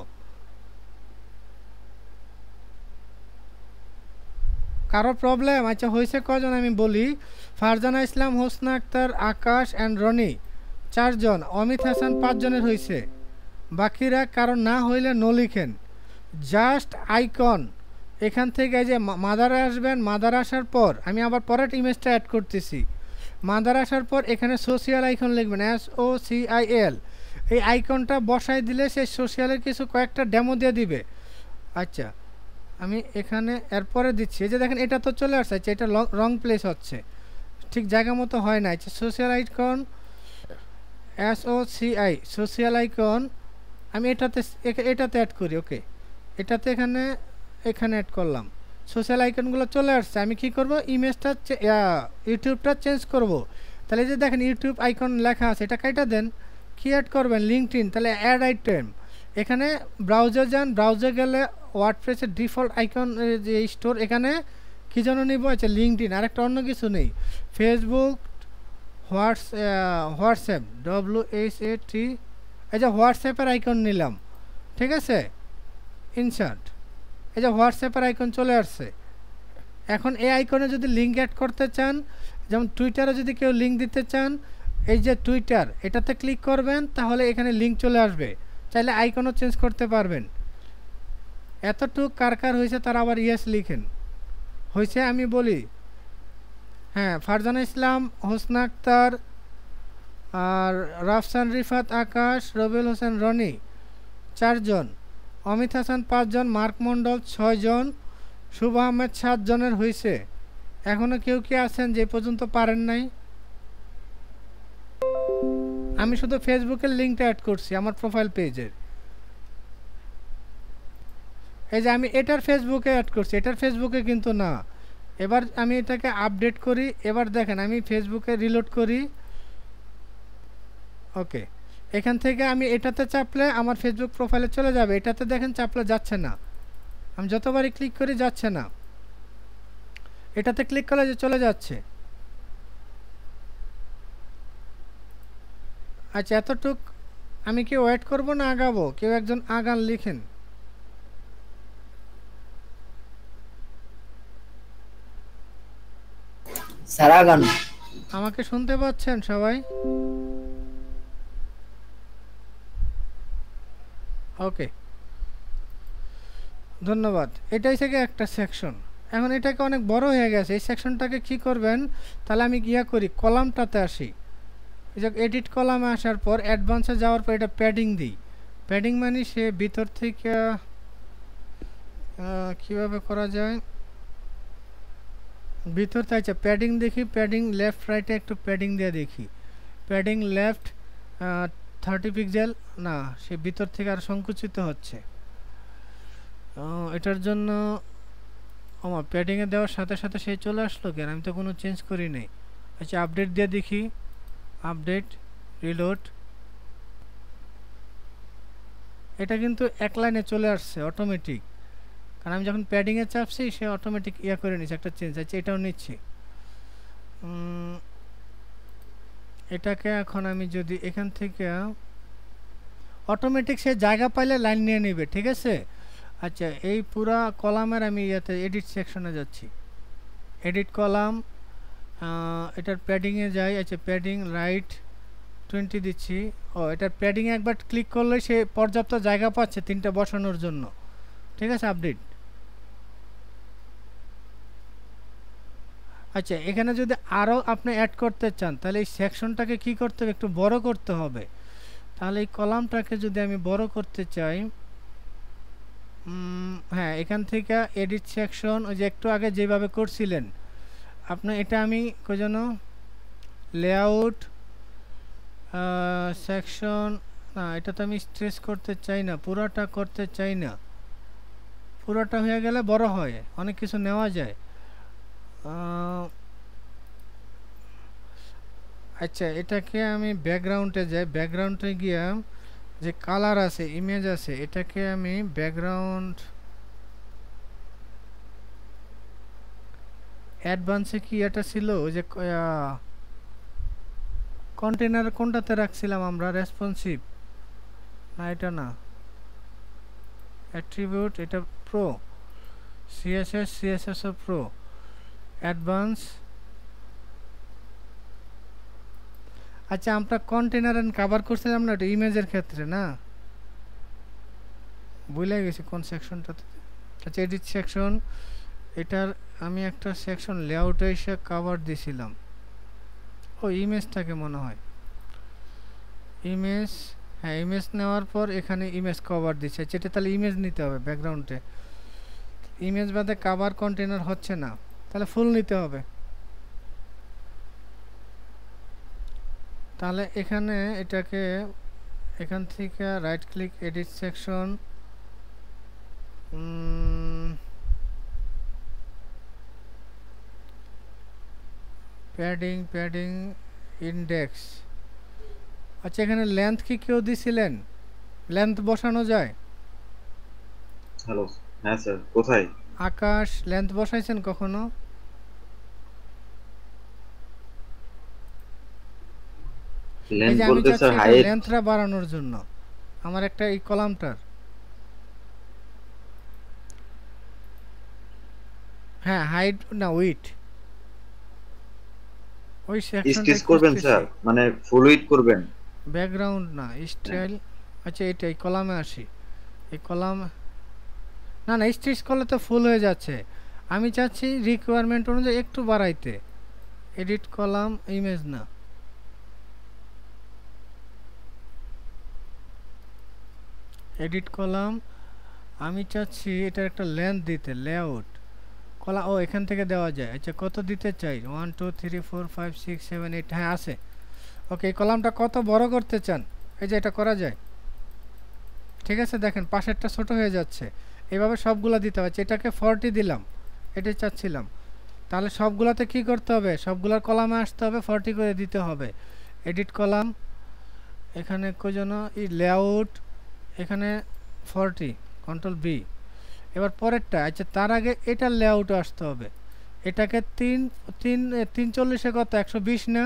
Speaker 1: কারও প্রবলেম আচ্ছা হয়েছে কজন? আমি বলি, ফারজানা ইসলাম, হোসনা আক্তার, আকাশ অ্যান্ড রনি। চারজন। অমিত হাসান পাঁচজনের হয়েছে। বাকিরা কারণ না হইলে নো লিখেন। জাস্ট আইকন এখান থেকে যে মাদারে আসবেন, মাদার আসার পর, আমি আবার পরের ইমেজটা অ্যাড করতেছি। মাদার আসার পর এখানে সোশিয়াল আইকন লিখবেন S O C I L এই আইকনটা বসাই দিলে সে সোশিয়ালের কিছু কয়েকটা ডেমো দিয়ে দিবে। আচ্ছা আমি এখানে এরপরে দিচ্ছি। যে দেখেন, এটা তো চলে আসছে আচ্ছা এটা রং প্লেস হচ্ছে। ঠিক জায়গা মতো হয় না social icon S O C I social icon আমি এটাতে এটাতে অ্যাড করি ওকে এটাতে এখানে এখানে অ্যাড করলাম। সোশ্যাল আইকনগুলো চলে আসছে, আমি কি করব? ইমেজটা ইউটিউবটা চেঞ্জ করব। তাহলে যে দেখেন ইউটিউব আইকন লেখা আছে, এটা কাইটা দেন? কি অ্যাড করবেন? লিঙ্কড তাহলে অ্যাড আইটেম এখানে ব্রাউজার যান ব্রাউজার গেলে ওয়ার্ডপ্রেসের ডিফল্ট আইকন যে স্টোর এখানে কী যেন নিব? আচ্ছা লিঙ্কড আর একটা অন্য কিছু নেই। Facebook whats WhatsApp W H A T এই যে হোয়াটসঅ্যাপের আইকন নিলাম। ঠিক আছে? ইনসার্ট এই যে হোয়াটসঅ্যাপের আইকন চলে আসছে। এখন এই আইকনে যদি লিঙ্ক অ্যাড করতে চান, যেমন টুইটারে যদি কেউ লিঙ্ক দিতে চান, এই যে টুইটার এটাতে ক্লিক করবেন, তাহলে এখানে লিঙ্ক চলে আসবে। চাইলে আইকনও চেঞ্জ করতে পারবেন। এতটুক কার কার হয়েছে তারা আবার ইয়েস লিখেন। হয়েছে আমি বলি। হ্যাঁ ফারজানা ইসলাম, হোসনা আক্তার, আর রাফসান রিফাত আকাশ রবিউল হোসেন রনি, চারজন। অমিত হাসান পাঁচজন, মার্ক মণ্ডল ছয়জন, শুভ আহমেদ সাতজনের হয়েছে এখনও কেউ কে আছেন যে পর্যন্ত পারেন নাই? আমি শুধু ফেসবুকের লিঙ্কটা অ্যাড করছি, আমার প্রোফাইল পেজের। এই যে আমি এটার ফেসবুকে অ্যাড করছি, এটার ফেসবুকে কিন্তু না। এবার আমি এটাকে আপডেট করি, এবার দেখেন আমি ফেসবুকে রিলোড করি। ওকে। এখান থেকে আমি এটাতে চাপলে আমার ফেসবুক প্রোফাইলে চলে যাবে। এটাতে দেখেন চাপলে যাচ্ছে না। আমি যতবারই ক্লিক করি যাচ্ছে না। এটাতে ক্লিক করলে যে চলে যাচ্ছে। আচ্ছা এতটুক আমি কি ওয়েট করব না আগাবো? কেউ একজন আগান লিখেন। আমাকে শুনতে পাচ্ছেন সবাই? ওকে ধন্যবাদ। এটাই থেকে একটা সেকশন এখন এটাকে অনেক বড় হয়ে গেছে। এই সেকশনটাকে কি করবেন? তাহলে আমি গিয়া করি, কলামটাতে আসি। যে এডিট কলামে আসার পর অ্যাডভান্সে যাওয়ার পর এটা প্যাডিং দিই। প্যাডিং মানে সে ভিতর থেকে কীভাবে করা যায়? ভিতর থেকে প্যাডিং দেখি প্যাডিং লেফট রাইটে একটু প্যাডিং দিয়ে দেখি। প্যাডিং লেফট থার্টি পিক্সেল, না, সে ভিতর থেকে আর সংকুচিত হচ্ছে। এটার জন্য আমার প্যাডিংয়ে দেওয়ার সাথে সাথে সে চলে আসলো কেন? আমি তো কোনো চেঞ্জ করি নাই। আচ্ছা আপডেট দিয়ে দেখি। আপডেট রিলোড এটা কিন্তু এক লাইনে চলে আসছে অটোমেটিক কারণ আমি যখন প্যাডিংয়ে চাপছি, সে অটোমেটিক ইয়া করে নিচ্ছে, একটা চেঞ্জ আছে এটাও নিচ্ছি। এটাকে এখন আমি যদি এখান থেকে অটোমেটিক সে জায়গা পাইলে লাইন নিয়ে নেবে, ঠিক আছে? আচ্ছা এই পুরা কলামের আমি ইয়াতে এডিট সেকশনে যাচ্ছি। এডিট কলাম এটার প্যাডিংয়ে যাই আচ্ছা প্যাডিং রাইট টোয়েন্টি দিচ্ছি। ও, এটার প্যাডিংয়ে একবার ক্লিক করলে সে পর্যাপ্ত জায়গা পাচ্ছে তিনটা বসানোর জন্য। ঠিক আছে আপডেট আচ্ছা এখানে যদি আরও আপনি অ্যাড করতে চান, তাহলে এই সেকশনটাকে কি করতে হবে? একটু বড় করতে হবে। তাহলে এই কলামটাকে যদি আমি বড় করতে চাই হ্যাঁ এখান থেকে এডিট সেকশন ওই যে একটু আগে যেভাবে করছিলেন আপনার এটা আমি যেন লেআউট সেকশন না, এটা তো আমি স্ট্রেস করতে চাই না, পুরোটা করতে চাই না। পুরোটা হয়ে গেলে বড় হয়, অনেক কিছু নেওয়া যায়। আচ্ছা এটাকে আমি ব্যাকগ্রাউন্ডে যাই। ব্যাকগ্রাউন্ডে গিয়ে যে কালার আছে ইমেজ আছে, এটাকে আমি ব্যাকগ্রাউন্ড অ্যাডভান্সে কি এটা ছিল? ওই যে কন্টেনার কোনটাতে রাখছিলাম আমরা? রেসপন্সিভ না, এটা না। অ্যাট্রিবিউট এটা pro CSS CSS pro advance. আচ্ছা আমরা কন্টেনার এন্ড কভার করছিলাম না ওটা ইমেজের ক্ষেত্রে, না? ভুলে গেছি কোন সেকশনটাতে আচ্ছা এডিট সেকশন এটার আমি একটা সেকশন লেআউটে এসে কভার দিছিলাম। ও, ইমেজটাকে মনে হয়। ইমেজ হ্যাঁ ইমেজ নেওয়ার পর এখানে ইমেজ কভার দিচ্ছে। যেটা তাহলে ইমেজ নিতে হবে ব্যাকগ্রাউন্ডে ইমেজ বাদে কাভার কন্টেনার হচ্ছে না। তাহলে ফুল নিতে হবে। তাহলে এখানে এটাকে এখান থেকে right click edit section padding padding index আচ্ছা এখানে লেন্থ কি কেউ দিছিলেন? লেন্থ বসানো যায়?
Speaker 8: হ্যালো হ্যাঁ স্যার কোথায়?
Speaker 1: আকাশ লেন্থ বসাইছেন কখনো?
Speaker 8: লেন্থ বলতে স্যার হাইট
Speaker 1: লেন্থটা বাড়ানোর জন্য। আমার একটা এই কলামটার। হ্যাঁ হাইট না উইট ওই
Speaker 8: স্টিচ করবেন স্যার? মানে ফুল উইথ করবেন?
Speaker 1: ব্যাকগ্রাউন্ড না স্টাইল আচ্ছা এটা এই কলামে আসি। এই কলাম না না স্টিচ করলে তো ফুল হয়ে যাচ্ছে। আমি চাচ্ছি রিকোয়ারমেন্ট অনুযায়ী একটু বাড়াইতে। এডিট কলাম ইমেজ না। এডিট কলাম আমি চাচ্ছি এটার একটা লেন্থ দিতে লেআউট কলা ও, এখান থেকে দেওয়া যায়। আচ্ছা কত দিতে চাই? One two three four five six seven eight হ্যাঁ আছে। ওকে এই কলামটা কত বড় করতে চান? এই যে, এটা করা যায়। ঠিক আছে, দেখেন, পাশেরটা ছোট হয়ে যাচ্ছে। এভাবে সবগুলা দিতে হচ্ছে এটাকে ফর্টি দিলাম। এটাই চাচ্ছিলাম। তাহলে সবগুলাতে কি করতে হবে? সবগুলার কলামে আসতে হবে ফর্টি করে দিতে হবে। এডিট কলাম এখানে যেন? এই লেআউট এখানে ফর্টি কন্ট্রোল বি এবার পরেরটা আচ্ছা তার আগে এটার লেআউটে আসতে হবে। এটাকে তিন তিন এ, তিন চল্লিশে কত? একশো বিশ না?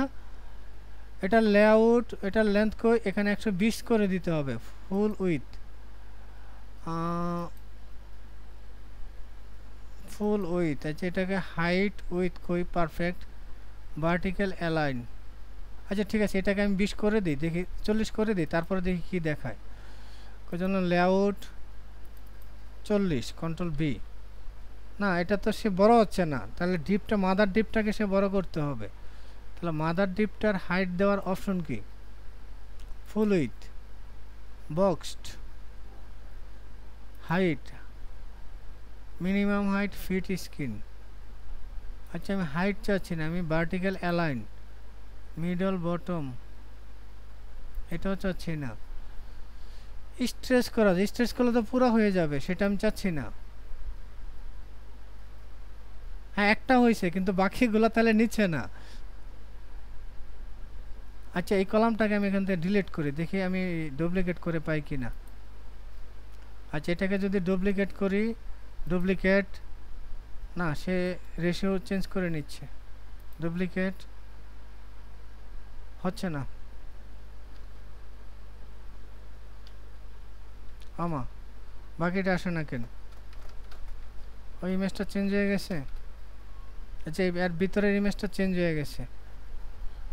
Speaker 1: এটার লেআউট এটার লেন্থ কই? এখানে একশো বিশ করে দিতে হবে ফুল উইথ ফুল উইথ আচ্ছা এটাকে হাইট উইথ কই? পারফেক্ট ভার্টিক্যাল অ্যালাইন আচ্ছা ঠিক আছে এটাকে আমি বিশ করে দিই দেখি চল্লিশ করে দিই তারপরে দেখি কি দেখায়। জন্য লেআউট চল্লিশ কন্ট্রোল বি না, এটা তো সে বড় হচ্ছে না। তাহলে ডিপটা মাদার ডিপটাকে সে বড় করতে হবে। তাহলে মাদার ডিপটার হাইট দেওয়ার অপশন কি? Full width boxed height minimum height fit screen আচ্ছা আমি হাইট চাচ্ছি না, আমি ভার্টিক্যাল অ্যালাইন মিডল বটম এটাও চাচ্ছি না। স্ট্রেস করা যায়। স্ট্রেস করলে তো পুরো হয়ে যাবে, সেটা আমি চাচ্ছি না। হ্যাঁ একটা হয়েছে, কিন্তু বাকিগুলো তাহলে নিচ্ছে না। আচ্ছা এই কলামটাকে আমি এখান থেকে ডিলিট করি, দেখি আমি ডুপ্লিকেট করে পাই কি না আচ্ছা এটাকে যদি ডুপ্লিকেট করি ডুপ্লিকেট না, সে রেশিও চেঞ্জ করে নিচ্ছে। ডুপ্লিকেট হচ্ছে না। আমা, বাকিটা আসে না কেন? ওই ইমেজটা চেঞ্জ হয়ে গেছে? আচ্ছা এর ভিতরের ইমেজটা চেঞ্জ হয়ে গেছে।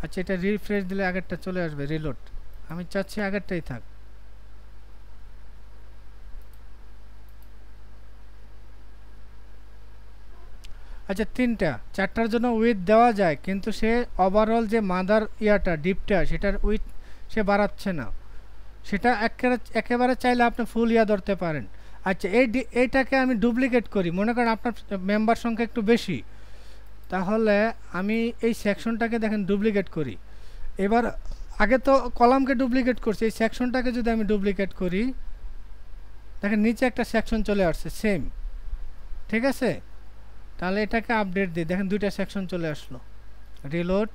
Speaker 1: আচ্ছা এটা রিফ্রেশ দিলে আগেরটা চলে আসবে রিলোড আমি চাচ্ছি আগেরটাই থাক। আচ্ছা তিনটা। চারটার জন্য উইথ দেওয়া যায়, কিন্তু সে ওভারঅল যে মাদার ইয়াটা ডিপটা সেটার উইথ সে বাড়াচ্ছে না। সেটা একেবারে চাইলে আপনি ফুল ইয়া ধরতে পারেন। আচ্ছা এই এইটাকে আমি ডুপ্লিকেট করি। মনে করেন আপনার মেম্বার সংখ্যা একটু বেশি। তাহলে আমি এই সেকশনটাকে দেখেন ডুপ্লিকেট করি। এবার আগে তো কলামকে ডুপ্লিকেট করছি। এই সেকশনটাকে যদি আমি ডুপ্লিকেট করি, দেখেন নিচে একটা সেকশন চলে আসছে সেম ঠিক আছে? তাহলে এটাকে আপডেট দিই। দেখেন দুইটা সেকশন চলে আসলো। রিলোড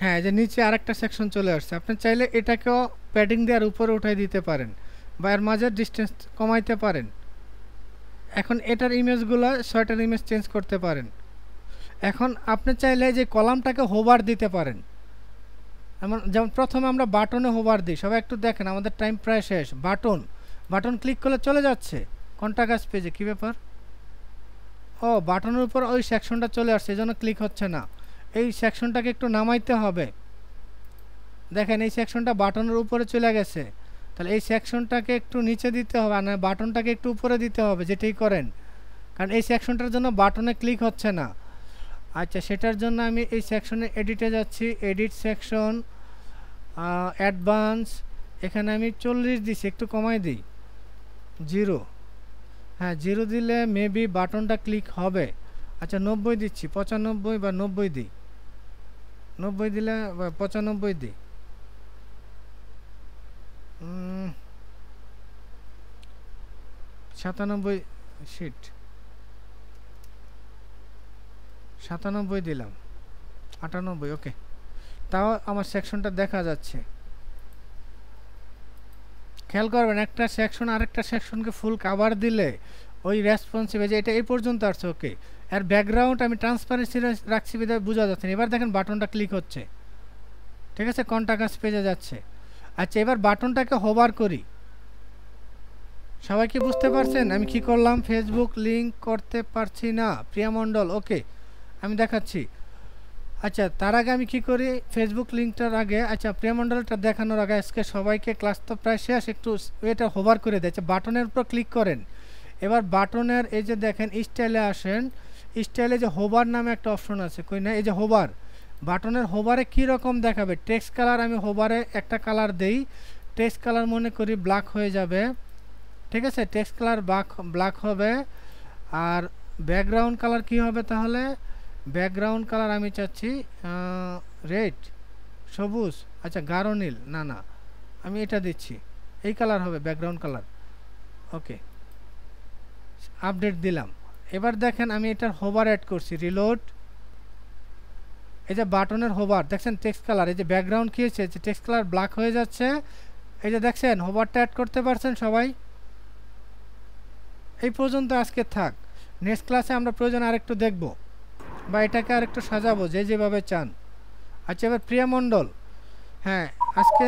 Speaker 1: হ্যাঁ যে নিচে আরেকটা সেকশন চলে আসছে। আপনি চাইলে এটাকেও প্যাডিং দেওয়ার উপরে উঠাই দিতে পারেন বা এর মাঝের ডিস্টেন্স কমাইতে পারেন। এখন এটার ইমেজগুলো ছয়টার ইমেজ চেঞ্জ করতে পারেন। এখন আপনি চাইলে যে কলামটাকে হোবার দিতে পারেন। এমন, যেমন প্রথমে আমরা বাটনে হোবার দিই। সবাই একটু দেখেন, আমাদের টাইম প্রায় শেষ। বাটন বাটন ক্লিক করলে চলে যাচ্ছে। কন্টাকাস পেজে কী ব্যাপার? ও বাটনের উপর ওই সেকশনটা চলে আসছে, এই জন্য ক্লিক হচ্ছে না। এই সেকশনটাকে একটু নামাইতে হবে। দেখেন, এই সেকশনটা বাটনের উপরে চলে গেছে। তাহলে এই সেকশনটাকে একটু নিচে দিতে হবে, আর না, বাটনটাকে একটু উপরে দিতে হবে, যেটাই করেন। কারণ এই সেকশনটার জন্য বাটনে ক্লিক হচ্ছে না। আচ্ছা সেটার জন্য আমি এই সেকশনে এডিটে যাচ্ছি। এডিট সেকশন অ্যাডভান্স এখানে আমি চল্লিশ দিছি, একটু কমাই দিই। জিরো। হ্যাঁ জিরো দিলে মেবি বাটনটা ক্লিক হবে। আচ্ছা নব্বই দিচ্ছি, পঁচানব্বই বা নব্বই দিই। নব্বই দিলে পঁচানব্বই দিই সাতানব্বই সিট সাতানব্বই দিলাম। আটানব্বই ওকে তাও আমার সেকশনটা দেখা যাচ্ছে। খেয়াল করবেন, একটা সেকশন আরেকটা সেকশনকে ফুল কাভার দিলে ওই রেসপন্সিভ যে এটা এই পর্যন্ত আসছে ওকে এর ব্যাকগ্রাউন্ড আমি ট্রান্সপারেন্সি রাখছি বিধায় বোঝা যাচ্ছে না। এবার দেখেন বাটনটা ক্লিক হচ্ছে। ঠিক আছে? কন্টাকাস পেজে যাচ্ছে। আচ্ছা এবার বাটনটাকে হোভার করি। সবাই কি বুঝতে পারছেন? আমি কি করলাম? ফেসবুক লিঙ্ক করতে পারছি না। প্রিয়া মণ্ডল ওকে আমি দেখাচ্ছি। আচ্ছা তার আগে আমি কি করি? ফেসবুক লিঙ্কটার আগে আচ্ছা প্রিয়া মণ্ডলটা দেখানোর আগে আজকে সবাইকে ক্লাস তো প্রায় শেষ, একটু এটা হোভার করে দিয়েছে বাটনের উপর ক্লিক করেন। এবার বাটনের এই যে দেখেন স্টাইলে আসেন। স্টাইলে যে হোবার নামে একটা অপশন আছে, কই না? এই যে হোবার, বাটনের হোবারে কি রকম দেখাবে? টেক্সট কালার আমি হোবারে একটা কালার দেই টেক্সট কালার মনে করি ব্ল্যাক হয়ে যাবে, ঠিক আছে? টেক্সট কালার ব্ল্যাক ব্ল্যাক হবে, আর ব্যাকগ্রাউন্ড কালার কি হবে তাহলে? ব্যাকগ্রাউন্ড কালার আমি চাচ্ছি রেড সবুজ আচ্ছা গাঢ় নীল, না না, আমি এটা দিচ্ছি, এই কালার হবে ব্যাকগ্রাউন্ড কালার ওকে আপডেট দিলাম। এবার দেখেন আমি এটার হোভার অ্যাড করছি রিলোড এই যে বাটনের হোভার দেখছেন টেক্সট কালার এই যে ব্যাকগ্রাউন্ড কী হয়েছে? যে টেক্সট কালার ব্ল্যাক হয়ে যাচ্ছে এই যে দেখছেন হোভারটা অ্যাড করতে পারছেন সবাই? এই পর্যন্ত আজকে থাক। নেক্সট ক্লাসে আমরা প্রয়োজন আরেকটু দেখব বা এটাকে আরেকটু সাজাবো যে যেভাবে চান। আচ্ছা এবার প্রিয়া মণ্ডল হ্যাঁ আজকে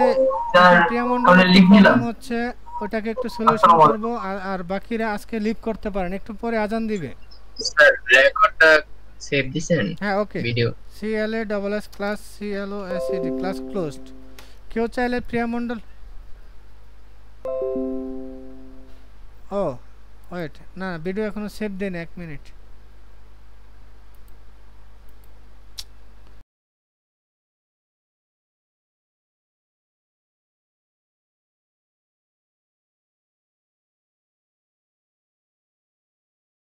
Speaker 3: স্যার,
Speaker 1: প্রিয়া
Speaker 3: তাহলে
Speaker 1: মণ্ডল হচ্ছে ওটাকে একটু সলিউশন করব আর আর বাকিরা আজকে লিভ করতে পারেন। একটু পরে আজান দিবে।
Speaker 2: স্যার রেকর্ডটা সেভ দিবেন
Speaker 1: হ্যাঁ okay
Speaker 2: video
Speaker 1: CLA double S class CLO ACD class closed কেউ চাইলে প্রিয়া মণ্ডল ও ওয়েট না ভিডিও এখনও সেভ দেন এক মিনিট